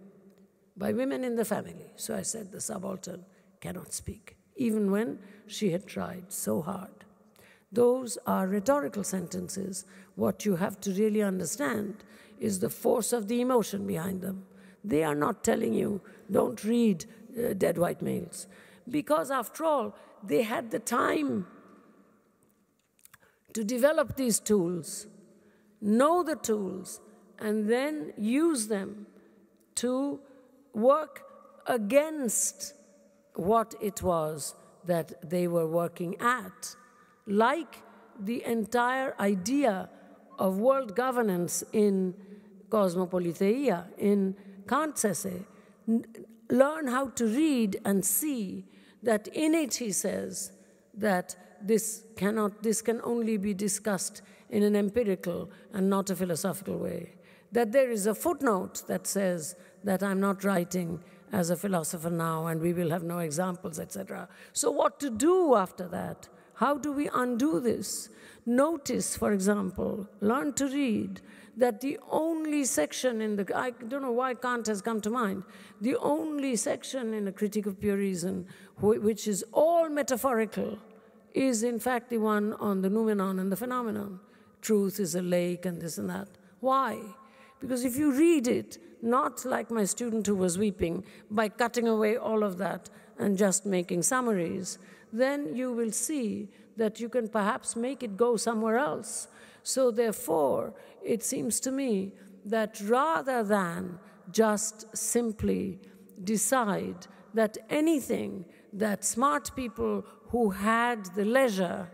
by women in the family. So I said, the subaltern cannot speak, even when she had tried so hard. Those are rhetorical sentences. What you have to really understand is the force of the emotion behind them. They are not telling you, don't read uh, Dead White Males. Because after all, they had the time to develop these tools, know the tools, and then use them to work against what it was that they were working at, like the entire idea of world governance in Cosmopoliteia, in Kant learn how to read and see that in it he says that this cannot this can only be discussed in an empirical and not a philosophical way that there is a footnote that says that I'm not writing as a philosopher now and we will have no examples, etc. So, what to do after that? How do we undo this? Notice, for example, learn to read that the only section in the, I don't know why Kant has come to mind, the only section in a critique of pure reason which is all metaphorical is in fact the one on the noumenon and the phenomenon. Truth is a lake and this and that. Why? Because if you read it, not like my student who was weeping, by cutting away all of that and just making summaries, then you will see that you can perhaps make it go somewhere else. So, therefore, it seems to me that rather than just simply decide that anything that smart people who had the leisure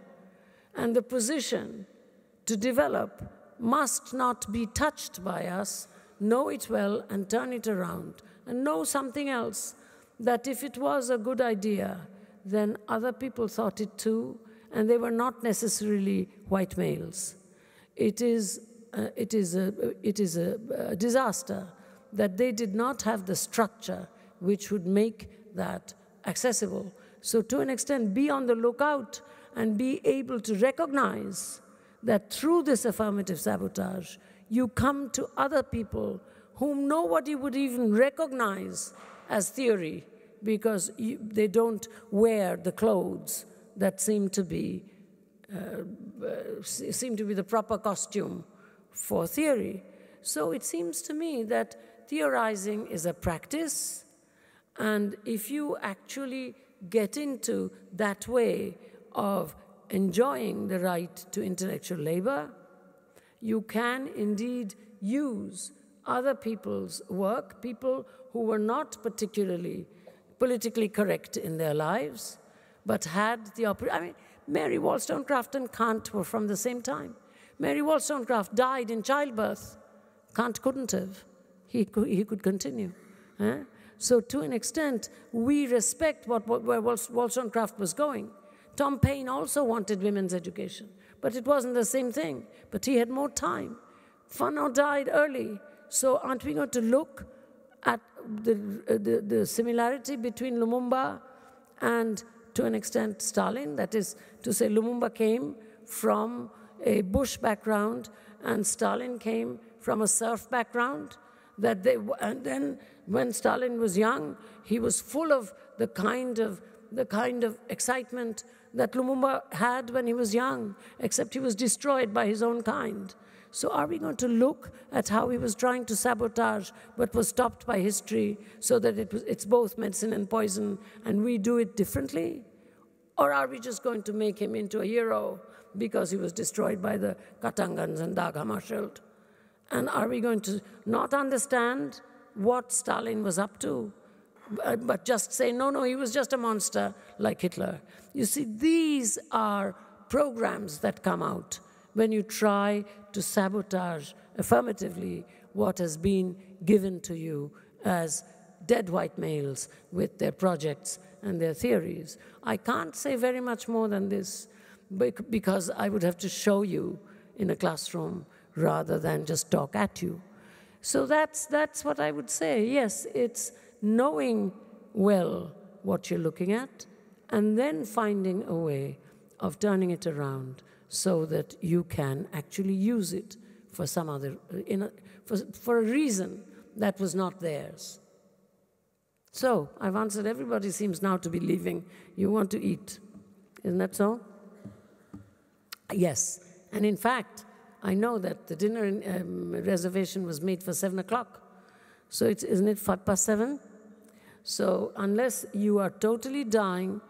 and the position to develop must not be touched by us, know it well and turn it around. And know something else that if it was a good idea, then other people thought it too, and they were not necessarily white males. It is, uh, it is, a, it is a, a disaster that they did not have the structure which would make that accessible. So, to an extent, be on the lookout and be able to recognize that through this affirmative sabotage, you come to other people whom nobody would even recognize as theory because you, they don't wear the clothes that seem to be uh, uh, seem to be the proper costume for theory. So it seems to me that theorizing is a practice, and if you actually get into that way of enjoying the right to intellectual labor, you can indeed use other people's work, people who were not particularly politically correct in their lives, but had the opportunity. I mean, Mary Wollstonecraft and Kant were from the same time. Mary Wollstonecraft died in childbirth. Kant couldn't have. He could, he could continue. Eh? So, to an extent, we respect what, what, where Wollstonecraft was going. Tom Paine also wanted women's education, but it wasn't the same thing. But he had more time. Fanon died early. So, aren't we going to look at the, uh, the, the similarity between Lumumba and, to an extent, Stalin? That is to say, Lumumba came from a bush background and Stalin came from a serf background. That they, and then when Stalin was young, he was full of the kind of, the kind of excitement that Lumumba had when he was young, except he was destroyed by his own kind. So, are we going to look at how he was trying to sabotage but was stopped by history so that it was, it's both medicine and poison and we do it differently? Or are we just going to make him into a hero because he was destroyed by the Katangans and Dag Hammarskjöld? And are we going to not understand what Stalin was up to, but just say, no, no, he was just a monster like Hitler? You see, these are programs that come out when you try to sabotage affirmatively what has been given to you as dead white males with their projects and their theories. I can't say very much more than this because I would have to show you in a classroom rather than just talk at you. So that's, that's what I would say. Yes, it's knowing well what you're looking at and then finding a way of turning it around so that you can actually use it for some other, in a, for, for a reason that was not theirs. So I've answered. Everybody seems now to be leaving. You want to eat. Isn't that so? Yes. And in fact, I know that the dinner um, reservation was made for 7 o'clock. So it's, isn't it five past 7? So unless you are totally dying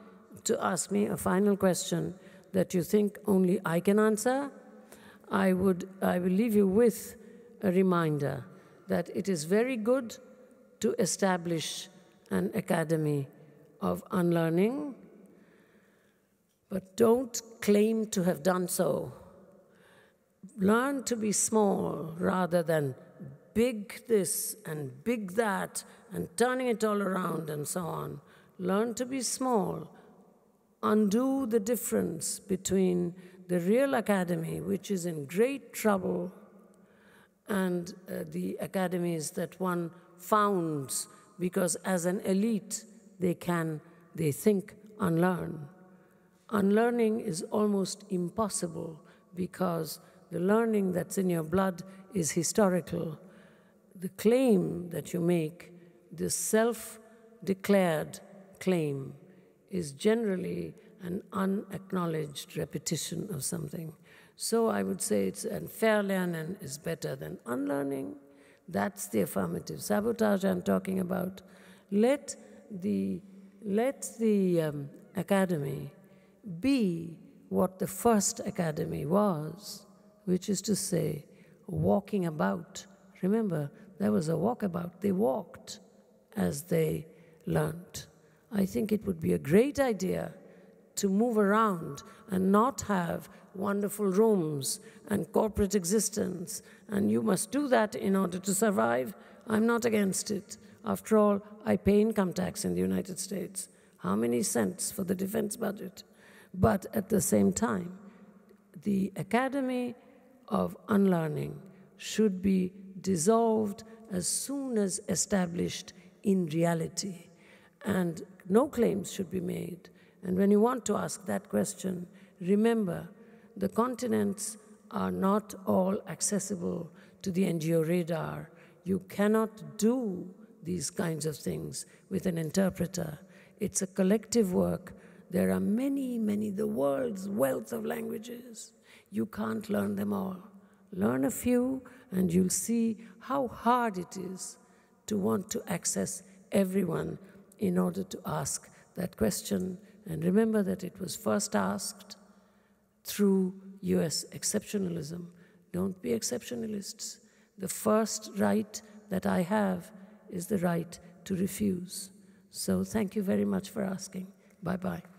to ask me a final question that you think only I can answer, I, would, I will leave you with a reminder that it is very good to establish an academy of unlearning, but don't claim to have done so. Learn to be small rather than big this and big that and turning it all around and so on. Learn to be small. Undo the difference between the real academy, which is in great trouble, and uh, the academies that one founds because as an elite, they can, they think, unlearn. Unlearning is almost impossible because the learning that's in your blood is historical. The claim that you make, the self declared claim, is generally an unacknowledged repetition of something. So I would say it's and learning is better than unlearning. That's the affirmative sabotage I'm talking about. Let the, let the um, academy be what the first academy was, which is to say, walking about. Remember, there was a walkabout. They walked as they learned. I think it would be a great idea to move around and not have wonderful rooms and corporate existence. And you must do that in order to survive. I'm not against it. After all, I pay income tax in the United States. How many cents for the defense budget? But at the same time, the Academy of Unlearning should be dissolved as soon as established in reality. and no claims should be made. And when you want to ask that question, remember the continents are not all accessible to the NGO radar. You cannot do these kinds of things with an interpreter. It's a collective work. There are many, many, the world's wealth of languages. You can't learn them all. Learn a few, and you'll see how hard it is to want to access everyone in order to ask that question. And remember that it was first asked through US exceptionalism. Don't be exceptionalists. The first right that I have is the right to refuse. So thank you very much for asking. Bye bye.